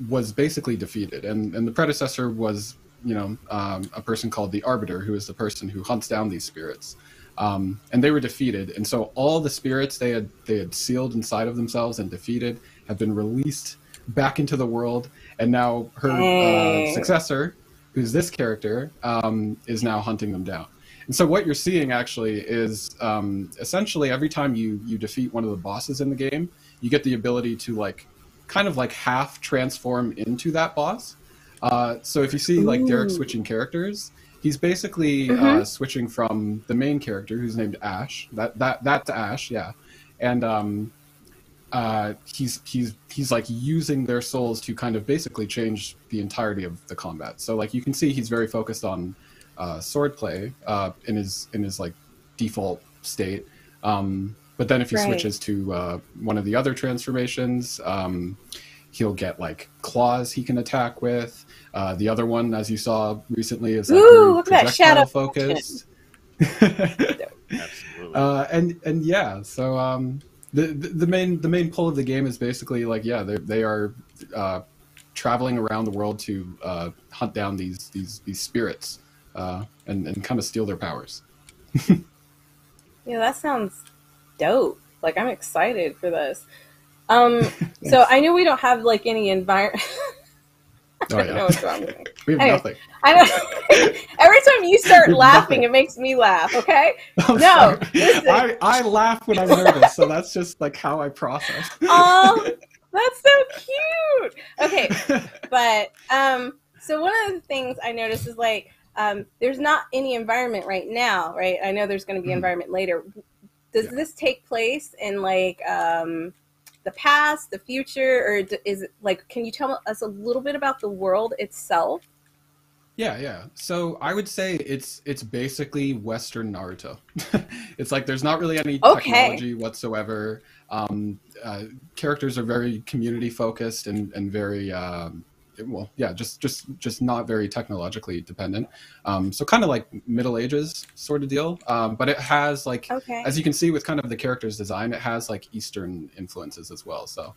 was basically defeated, and and the predecessor was you know um, a person called the Arbiter, who is the person who hunts down these spirits. Um, and they were defeated, and so all the spirits they had they had sealed inside of themselves and defeated have been released back into the world, and now her uh, successor, who's this character, um, is now hunting them down. And so what you're seeing actually is um, essentially every time you you defeat one of the bosses in the game, you get the ability to like kind of like half transform into that boss. Uh, so if you see like Derek switching characters, he's basically uh, Mhm. switching from the main character who's named Ash. That that that's Ash, yeah, and um, uh, he's he's he's like using their souls to kind of basically change the entirety of the combat. So like you can see he's very focused on uh, swordplay uh, in his in his like default state. Um, but then if he Right. switches to uh, one of the other transformations, um, he'll get like claws he can attack with. Uh, the other one, as you saw recently, is like, Ooh, very look at that shadow projectile focused. Absolutely. uh, and and yeah, so um, the, the the main the main pull of the game is basically like yeah they they are uh, traveling around the world to uh, hunt down these these these spirits uh, and and kind of steal their powers. Yeah, that sounds dope. Like I'm excited for this. Um, so I know we don't have like any environment. Oh I don't know yeah, what's wrong with me. we have Anyway. nothing. I. Every time you start Nothing. laughing, it makes me laugh. Okay. I'm No, I I laugh when I'm nervous, so that's just like how I process. Oh, that's so cute. Okay, but um, so one of the things I noticed is like um, there's not any environment right now, right? I know there's going to be Mhm. environment later. Does Yeah. this take place in like um, the past, the future, or is it like? Can you tell us a little bit about the world itself? Yeah, yeah. So I would say it's it's basically Western Naruto. it's like there's not really any Okay. technology whatsoever. Um, uh, characters are very community focused and and very um, well, yeah, just just just not very technologically dependent. Um, so kind of like Middle Ages sort of deal. Um, but it has like Okay. as you can see with kind of the character's design, it has like Eastern influences as well. So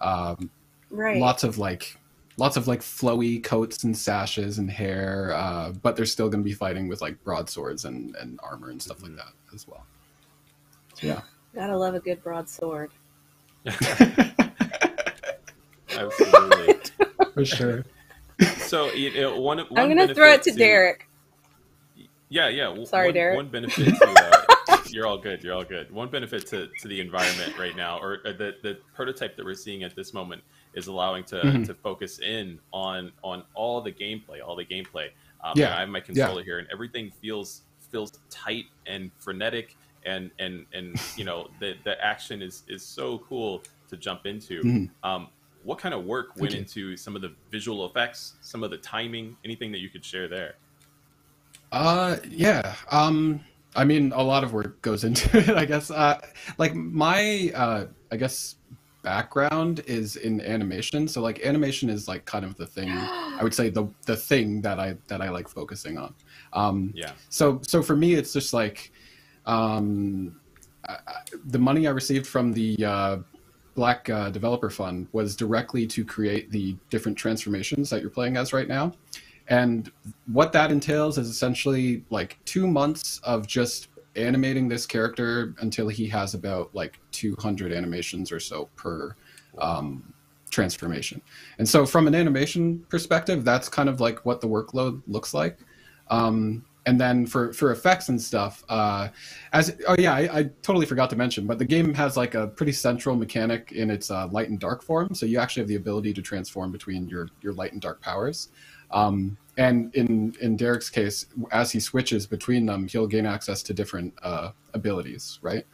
um, right. lots of like lots of like flowy coats and sashes and hair uh, but they're still going to be fighting with like broadswords and, and armor and stuff like that as well so, yeah Gotta love a good broadsword. Absolutely. For sure So you know, one, one I'm gonna throw it benefit to Derek. Yeah, yeah. Sorry, one, Derek. One benefit to uh, you're all good. You're all good. One benefit to, to the environment right now, or uh, the the prototype that we're seeing at this moment, is allowing to, Mhm. to focus in on on all the gameplay, all the gameplay. Um, Yeah, I have my yeah. controller here, and everything feels feels tight and frenetic, and and and you know the the action is is so cool to jump into. Mhm. Um, what kind of work went you. into some of the visual effects, some of the timing, anything that you could share there? Uh, yeah. Um, I mean, a lot of work goes into it, I guess. Uh, like my, uh, I guess, background is in animation. So like animation is like kind of the thing. I would say the the thing that I that I like focusing on. Um, Yeah. so so for me, it's just like, um, I- the money I received from the uh, Black uh, Developer Fund was directly to create the different transformations that you're playing as right now. And what that entails is essentially like two months of just animating this character until he has about like 200 animations or so per um, transformation. And so, from an animation perspective, that's kind of like what the workload looks like. Um, and then for, for effects and stuff, uh, as oh yeah, I, I totally forgot to mention, but the game has like a pretty central mechanic in its uh, light and dark form. So you actually have the ability to transform between your your light and dark powers. Um, and in in Derek's case, as he switches between them, he'll gain access to different uh, abilities, right?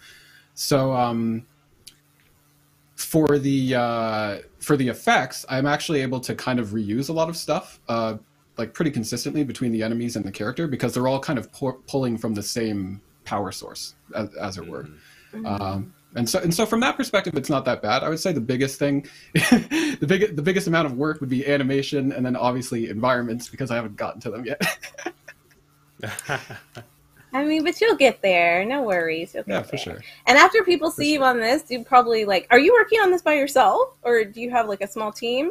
So um, for the uh, for the effects, I'm actually able to kind of reuse a lot of stuff, uh, like pretty consistently between the enemies and the character, because they're all kind of pu- pulling from the same power source, as, as it were. Um, and so, and so, from that perspective, it's not that bad. I would say the biggest thing, the big, the biggest amount of work would be animation, and then obviously environments because I haven't gotten to them yet. I mean, but you'll get there. No worries. You'll get yeah, for there. sure. And after people see you on this, you probably like, are you working on this by yourself, or do you have like a small team?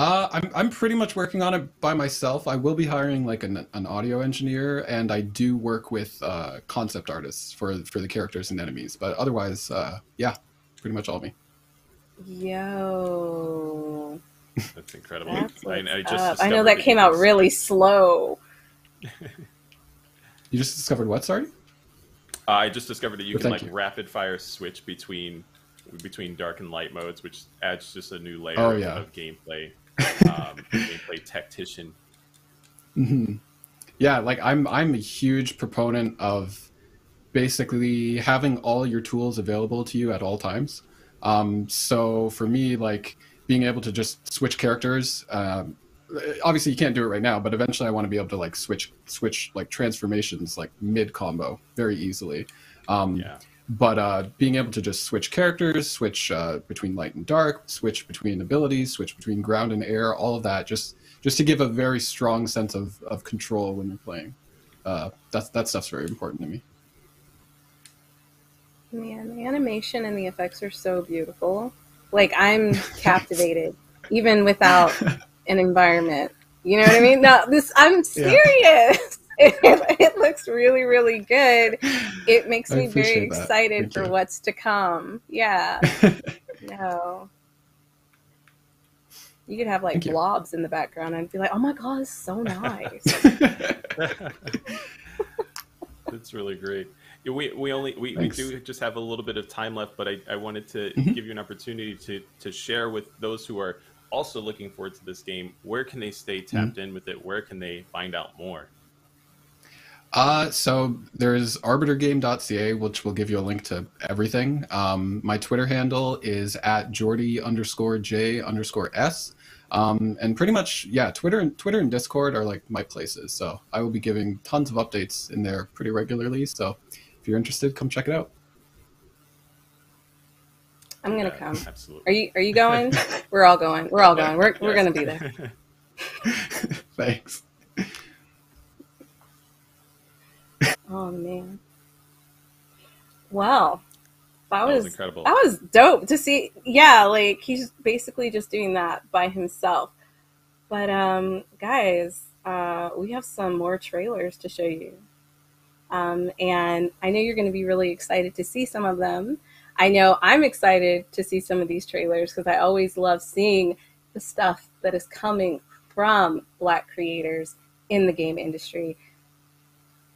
Uh, I'm I'm pretty much working on it by myself. I will be hiring like an, an audio engineer, and I do work with uh, concept artists for for the characters and enemies. But otherwise, uh, yeah, pretty much all me. Yo, That's incredible. that's I, I, just. I know that came can out really slow. You just discovered what? Sorry. Uh, I just discovered that you Well, can like you. rapid fire switch between between dark and light modes, which adds just a new layer Oh, yeah. of gameplay, um, gameplay tactician. hmm Yeah, like I'm I'm a huge proponent of basically having all your tools available to you at all times. Um, so for me, like being able to just switch characters. Um, obviously, you can't do it right now, but eventually, I want to be able to like switch switch like transformations like mid combo very easily. Um, Yeah. But uh, being able to just switch characters, switch uh, between light and dark, switch between abilities, switch between ground and air, all of that, just just to give a very strong sense of, of control when you're playing. Uh, that's that stuff's very important to me. Man, the animation and the effects are so beautiful. Like I'm captivated, even without an environment. You know what I mean? No, this I'm serious. It, it looks really, really good. It makes me very that. excited for what's to come. Yeah. No. You could have like Thank you. blobs in the background. I'd be like, oh my god, it's so nice. That's really great. We, we only we, we do just have a little bit of time left, but I, I wanted to Mhm. give you an opportunity to to share with those who are also looking forward to this game. Where can they stay tapped in with it? Where can they find out more? Uh, so there's arbitergame.ca, which will give you a link to everything. Um, my Twitter handle is at Jordy underscore J underscore S. Um, and pretty much, yeah, Twitter and Twitter and Discord are like my places. So I will be giving tons of updates in there pretty regularly. So if you're interested, come check it out. I'm gonna Yeah, come. Absolutely. Are you are you going? We're all going. We're all going. We're we're gonna be there. Thanks. Oh man. Wow. That That was was incredible. that was dope to see. Yeah, like he's basically just doing that by himself. But um guys, uh we have some more trailers to show you. Um and I know you're going to be really excited to see some of them. I know I'm excited to see some of these trailers because I always love seeing the stuff that is coming from black creators in the game industry.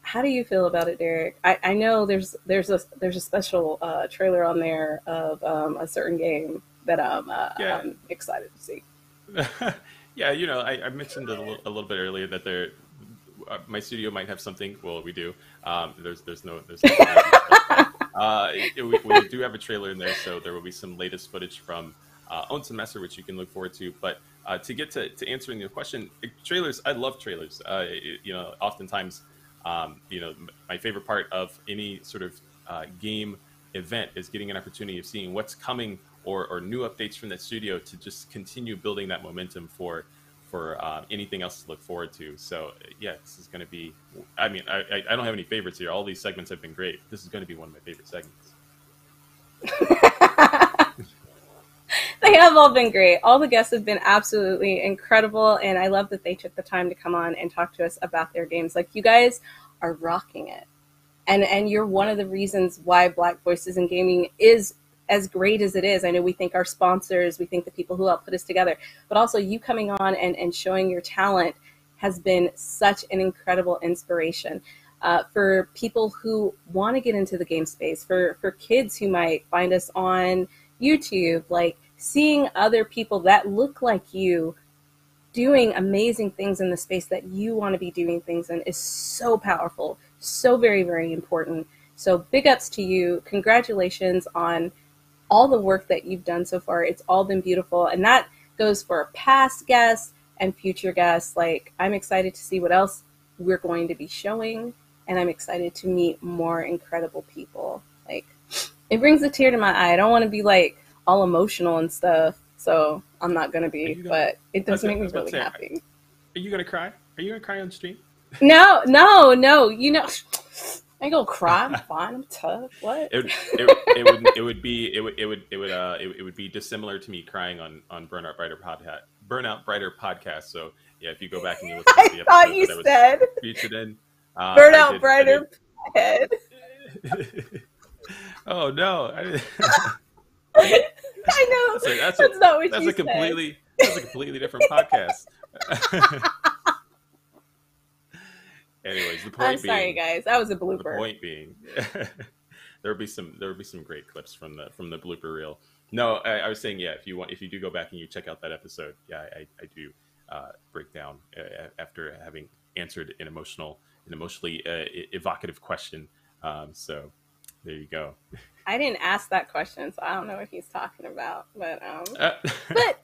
How do you feel about it, Derek? I, I know there's there's a there's a special uh, trailer on there of um, a certain game that I'm uh, Yeah. I'm excited to see. yeah, you know, I, I mentioned it a little, a little bit earlier that there, uh, my studio might have something. Well, we do. Um, there's there's no there's. No uh, it- we, we do have a trailer in there, so there will be some latest footage from uh, Onsen Master, which you can look forward to. But uh, to get to, to answering your question, trailers, I love trailers. Uh, it- you know, oftentimes, um, you know, my favorite part of any sort of uh, game event is getting an opportunity of seeing what's coming or, or new updates from that studio to just continue building that momentum for for uh, anything else to look forward to. So uh, yeah, this is going to be. I mean, I I don't have any favorites here. All these segments have been great. This is going to be one of my favorite segments. they have all been great. All the guests have been absolutely incredible, and I love that they took the time to come on and talk to us about their games. Like you guys are rocking it, and and you're one of the reasons why Black Voices in Gaming is as great as it is. I know we think our sponsors, we think the people who help put us together, but also you coming on and, and showing your talent has been such an incredible inspiration. Uh, for people who want to get into the game space, for, for kids who might find us on YouTube, like seeing other people that look like you doing amazing things in the space that you want to be doing things in is so powerful, so very, very important. So, big ups to you. Congratulations on all the work that you've done so far. It's all been beautiful. And that goes for past guests and future guests. Like, I'm excited to see what else we're going to be showing. And I'm excited to meet more incredible people. Like, it brings a tear to my eye. I don't want to be like all emotional and stuff. So I'm not going to be, gonna- but it does make me really say, happy. Are you gonna cry? Are you gonna cry on stream? No, no, no. You know, I ain't gonna cry. I'm fine. I'm tough. What? It, would- it, it would it would be it would it would it would uh it, it would be dissimilar to me crying on on Burnout Brighter podcast Burnout Brighter podcast. So yeah, if you go back and you listen to the I episode you that was said featured in, uh, burn I out did- brighter head. oh no, I, know. that's, a, that's, That's a, not what that's a completely that's a completely different podcast. Anyways, the point I'm sorry, being, guys. That was a blooper. the point being, there would be some there would be some great clips from the from the blooper reel. No, I, I was saying yeah. If you want, if you do go back and you check out that episode, yeah, I, I do uh, break down uh, after having answered an emotional, an emotionally uh, evocative question. Um, so there you go. I didn't ask that question, so I don't know what he's talking about. But um, Uh, but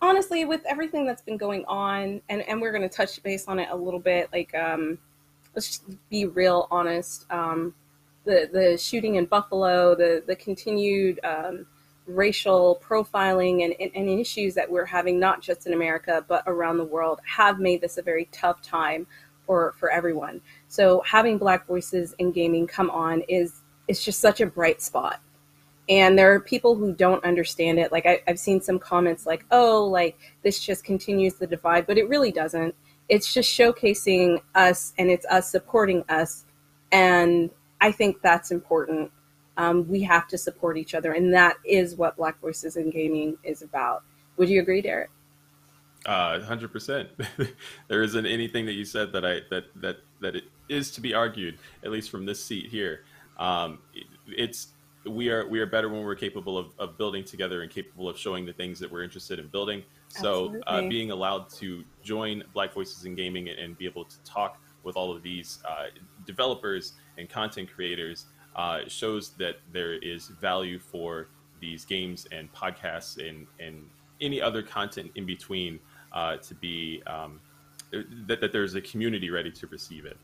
honestly, with everything that's been going on, and and we're gonna touch base on it a little bit. Like, um, let's just be real honest. Um, the the shooting in Buffalo, the the continued um, racial profiling and, and, and issues that we're having, not just in America but around the world, have made this a very tough time for for everyone. So having Black voices in gaming come on is is just such a bright spot. And there are people who don't understand it. Like I, i've seen some comments like oh like this just continues the divide but it really doesn't. It's just showcasing us and it's us supporting us and i think that's important. Um, we have to support each other and that is what black voices in gaming is about. Would you agree derek? Uh, hundred percent. There isn't anything that you said that I that that that it is to be argued, at least from this seat here. Um, it's we are we are better when we're capable of, of building together and capable of showing the things that we're interested in building. So uh, being allowed to join Black Voices in Gaming and, and be able to talk with all of these uh, developers and content creators uh, shows that there is value for these games and podcasts and and any other content in between uh, to be um, that, that there's a community ready to receive it.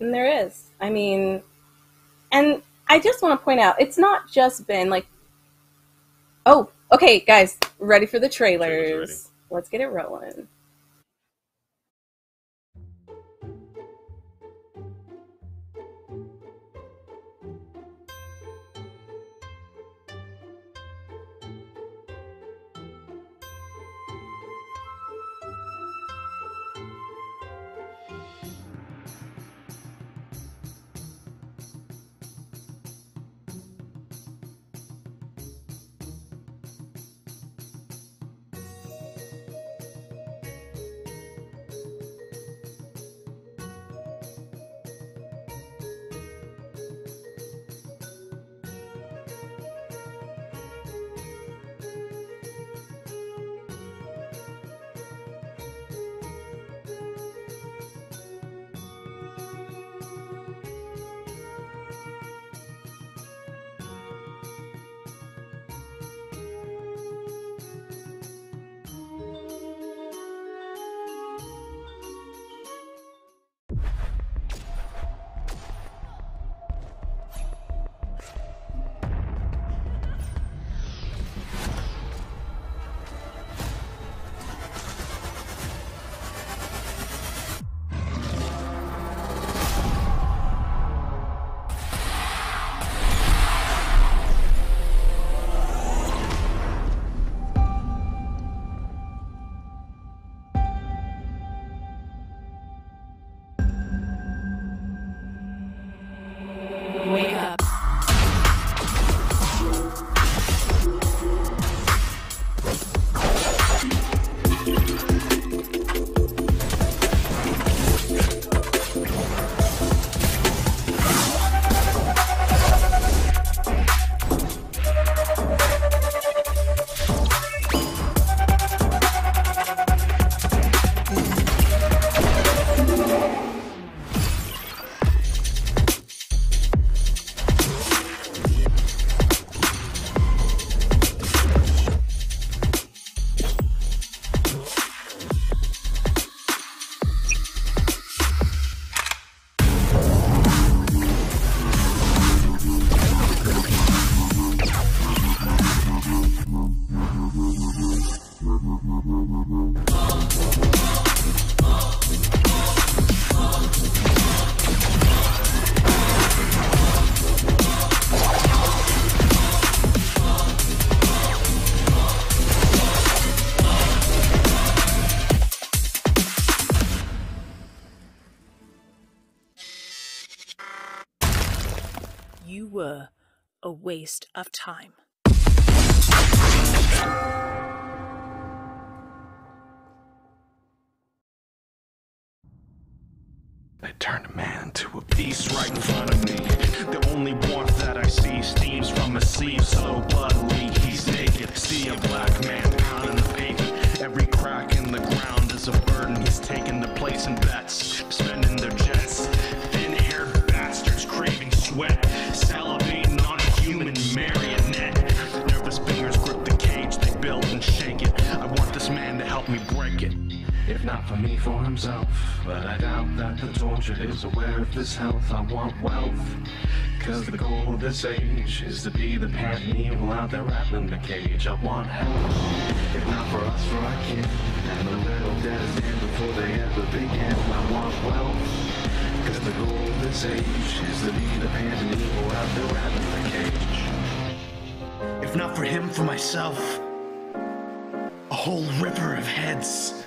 And there is. I mean, and I just want to point out, it's not just been like, oh, okay, guys, ready for the trailers. Trailers are ready. Let's get it rolling. A waste of time. The goal of this age is to be the pattern evil out there rattling the cage. I want help. If not for us, for our kin. And the little dead is dead before they ever begin. I want wealth. Cause the goal of this age is to be the pattern evil out there rattling the cage. If not for him, for myself. A whole river of heads.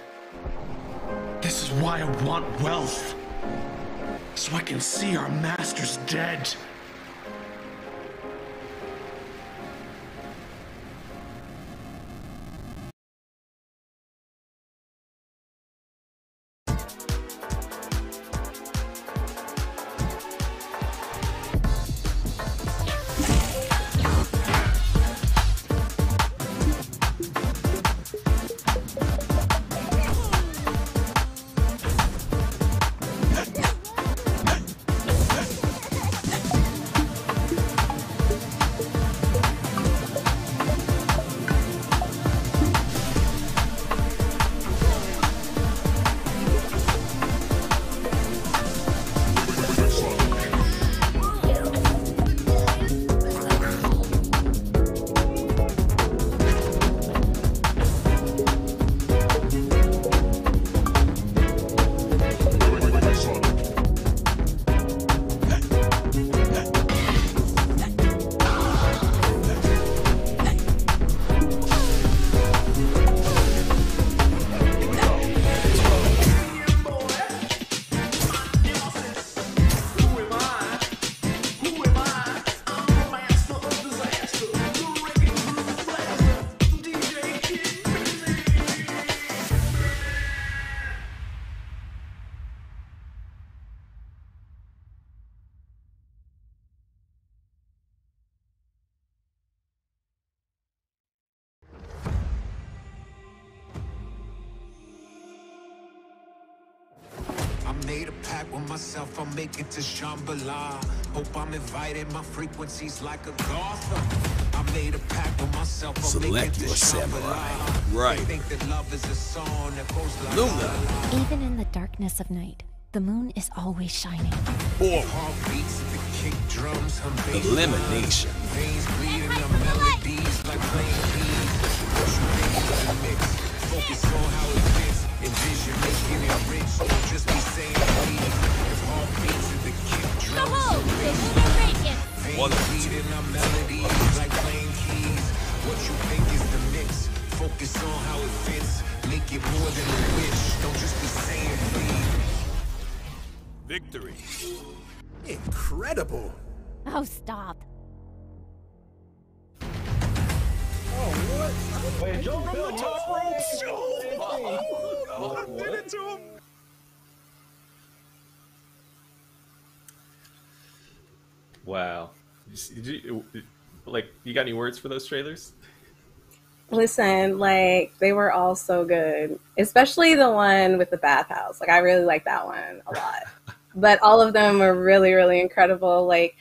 This is why I want wealth. So I can see our masters dead. Myself, I'll to Shambhala. Hope I'm invited, my frequency's like a Gotham. I made a pact with myself, I'll Select your samurai. Right. They think that love is a song that goes like Luna. Even in the darkness of night, the moon is always shining. Forward. The kick drums, Elimination. Veins bleeding the melodies like playing keys. What you think is the mix? Focus on how it fits. Envision making it rich. Don't just be saying drums, hum bass. Veins bleeding the melodies like playing keys. What you think is the mix? Focus on how it fits. Make it more than a wish. Don't just be saying please. Victory. Incredible. Oh, stop. Wait, jump from the top rope. Did it to him. Wow. Did you, like, you got any words for those trailers? Listen, like they were all so good, especially the one with the bathhouse. Like I really like that one a lot. but all of them were really, really incredible. Like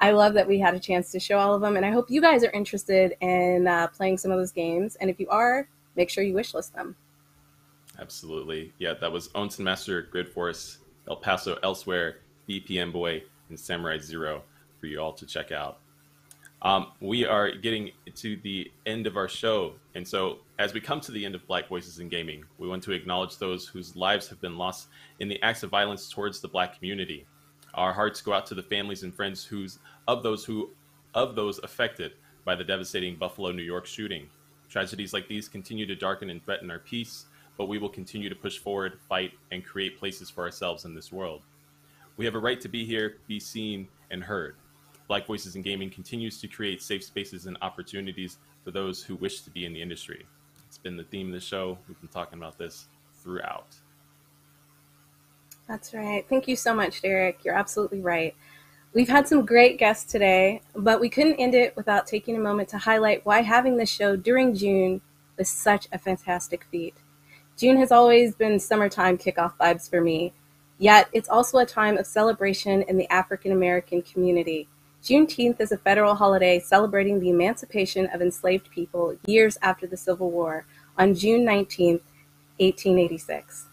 I love that we had a chance to show all of them, and I hope you guys are interested in uh, playing some of those games. And if you are, make sure you wishlist them. Absolutely. Yeah, that was Onsen Master, Grid Force, El Paso Elsewhere, BPM Boy, and Samurai Zero for you all to check out. Um, we are getting to the end of our show. And so, as we come to the end of Black Voices in Gaming, we want to acknowledge those whose lives have been lost in the acts of violence towards the Black community. Our hearts go out to the families and friends who's of those who of those affected by the devastating Buffalo, New York shooting. Tragedies like these continue to darken and threaten our peace, but we will continue to push forward, fight, and create places for ourselves in this world. We have a right to be here, be seen, and heard. Black Voices in Gaming continues to create safe spaces and opportunities for those who wish to be in the industry. It's been the theme of the show. We've been talking about this throughout. That's right. Thank you so much, Derek. You're absolutely right. We've had some great guests today, but we couldn't end it without taking a moment to highlight why having this show during June was such a fantastic feat. June has always been summertime kickoff vibes for me, yet it's also a time of celebration in the African American community. Juneteenth is a federal holiday celebrating the emancipation of enslaved people years after the Civil War on June 19, 1886.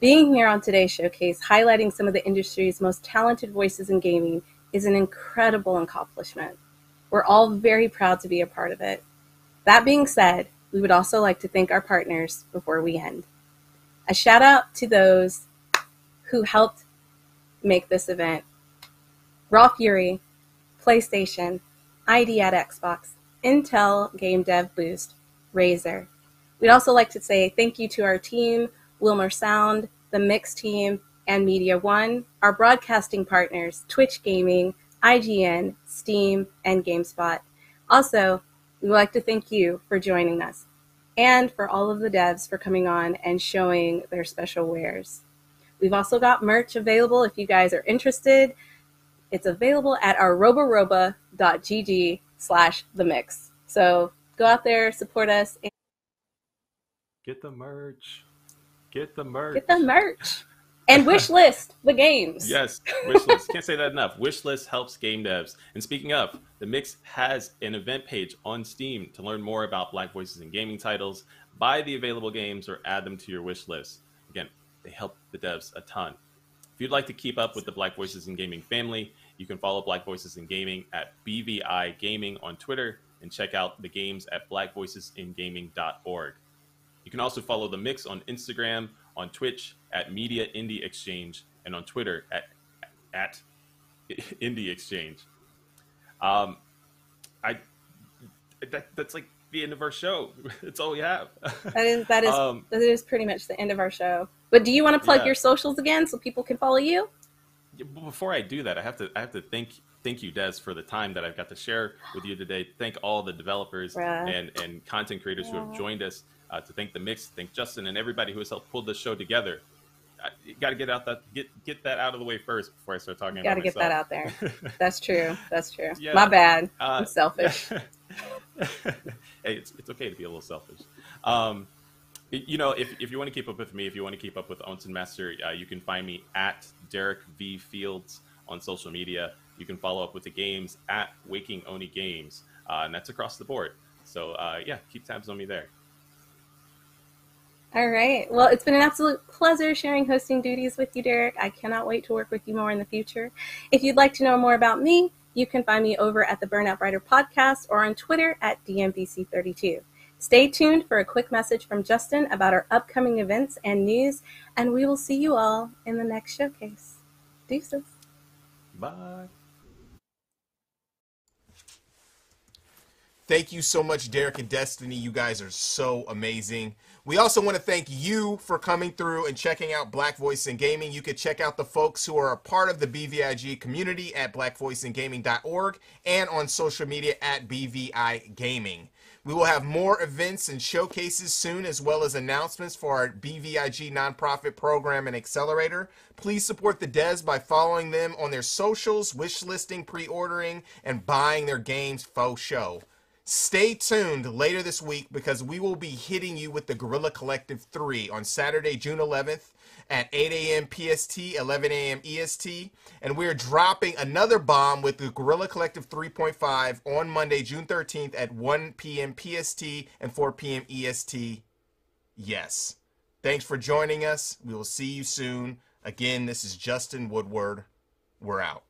Being here on today's showcase, highlighting some of the industry's most talented voices in gaming, is an incredible accomplishment. We're all very proud to be a part of it. That being said, we would also like to thank our partners before we end. A shout out to those who helped make this event Raw Fury, PlayStation, ID at Xbox, Intel Game Dev Boost, Razer. We'd also like to say thank you to our team, Wilmer Sound, the Mix team, and Media One, our broadcasting partners, Twitch Gaming, IGN, Steam, and GameSpot. Also, we would like to thank you for joining us and for all of the devs for coming on and showing their special wares. We've also got merch available if you guys are interested. It's available at our roboroba.gg slash the mix. So go out there, support us, and Get the merch. Get the merch. get the merch. And wish list the games. Yes, wishlist. Can't say that enough. Wishlist helps game devs. And speaking of, the Mix has an event page on Steam to learn more about Black Voices in gaming titles. Buy the available games or add them to your wish list. Again, they help the devs a ton. If you'd like to keep up with the Black Voices in Gaming family, you can follow Black Voices in Gaming at BVI Gaming on Twitter and check out the games at blackvoicesingaming.org. You can also follow the Mix on Instagram, on Twitch at Media Indie Exchange, and on Twitter at at Indie Exchange. Um, I that, that's like the end of our show. That's all we have. That is that is Um, that is pretty much the end of our show. But do you want to plug Yeah. your socials again so people can follow you? Yeah, but before I do that, I have to I have to thank thank you, Des, for the time that I've got to share with you today. Thank all the developers Bruh. and and content creators who have joined us. Uh, to thank the mix, thank Justin and everybody who has helped pull this show together. I, you got to get out that get get that out of the way first before I start talking. Got to about get that out there. That's true. That's true. Yeah. My bad. Uh, I'm selfish. hey, it's, it's okay to be a little selfish. Um, you know, if, if you want to keep up with me, if you want to keep up with Onsen Master, uh, you can find me at Derek V Fields on social media. You can follow up with the games at Waking Oni Games, uh, and that's across the board. So uh, yeah, keep tabs on me there. All right. Well, it's been an absolute pleasure sharing hosting duties with you, Derek. I cannot wait to work with you more in the future. If you'd like to know more about me, you can find me over at the Burnout Brighter podcast or on Twitter at DMBC32. Stay tuned for a quick message from Justin about our upcoming events and news, and we will see you all in the next showcase. Deuces. Bye. Thank you so much, Derek and Destiny. You guys are so amazing. We also want to thank you for coming through and checking out Black Voice in Gaming. You can check out the folks who are a part of the BVIG community at blackvoiceandgaming.org and on social media at BVI Gaming. We will have more events and showcases soon, as well as announcements for our BVIG nonprofit program and accelerator. Please support the Des by following them on their socials, wish listing, pre ordering, and buying their games faux show. Stay tuned later this week because we will be hitting you with the Guerrilla Collective 3 on Saturday, June 11th at 8 a.m. PST, 11 a.m. EST. And we're dropping another bomb with the Guerrilla Collective 3.5 on Monday, June 13th at 1 p.m. PST and 4 p.m. EST. Yes. Thanks for joining us. We will see you soon. Again, this is Justin Woodward. We're out.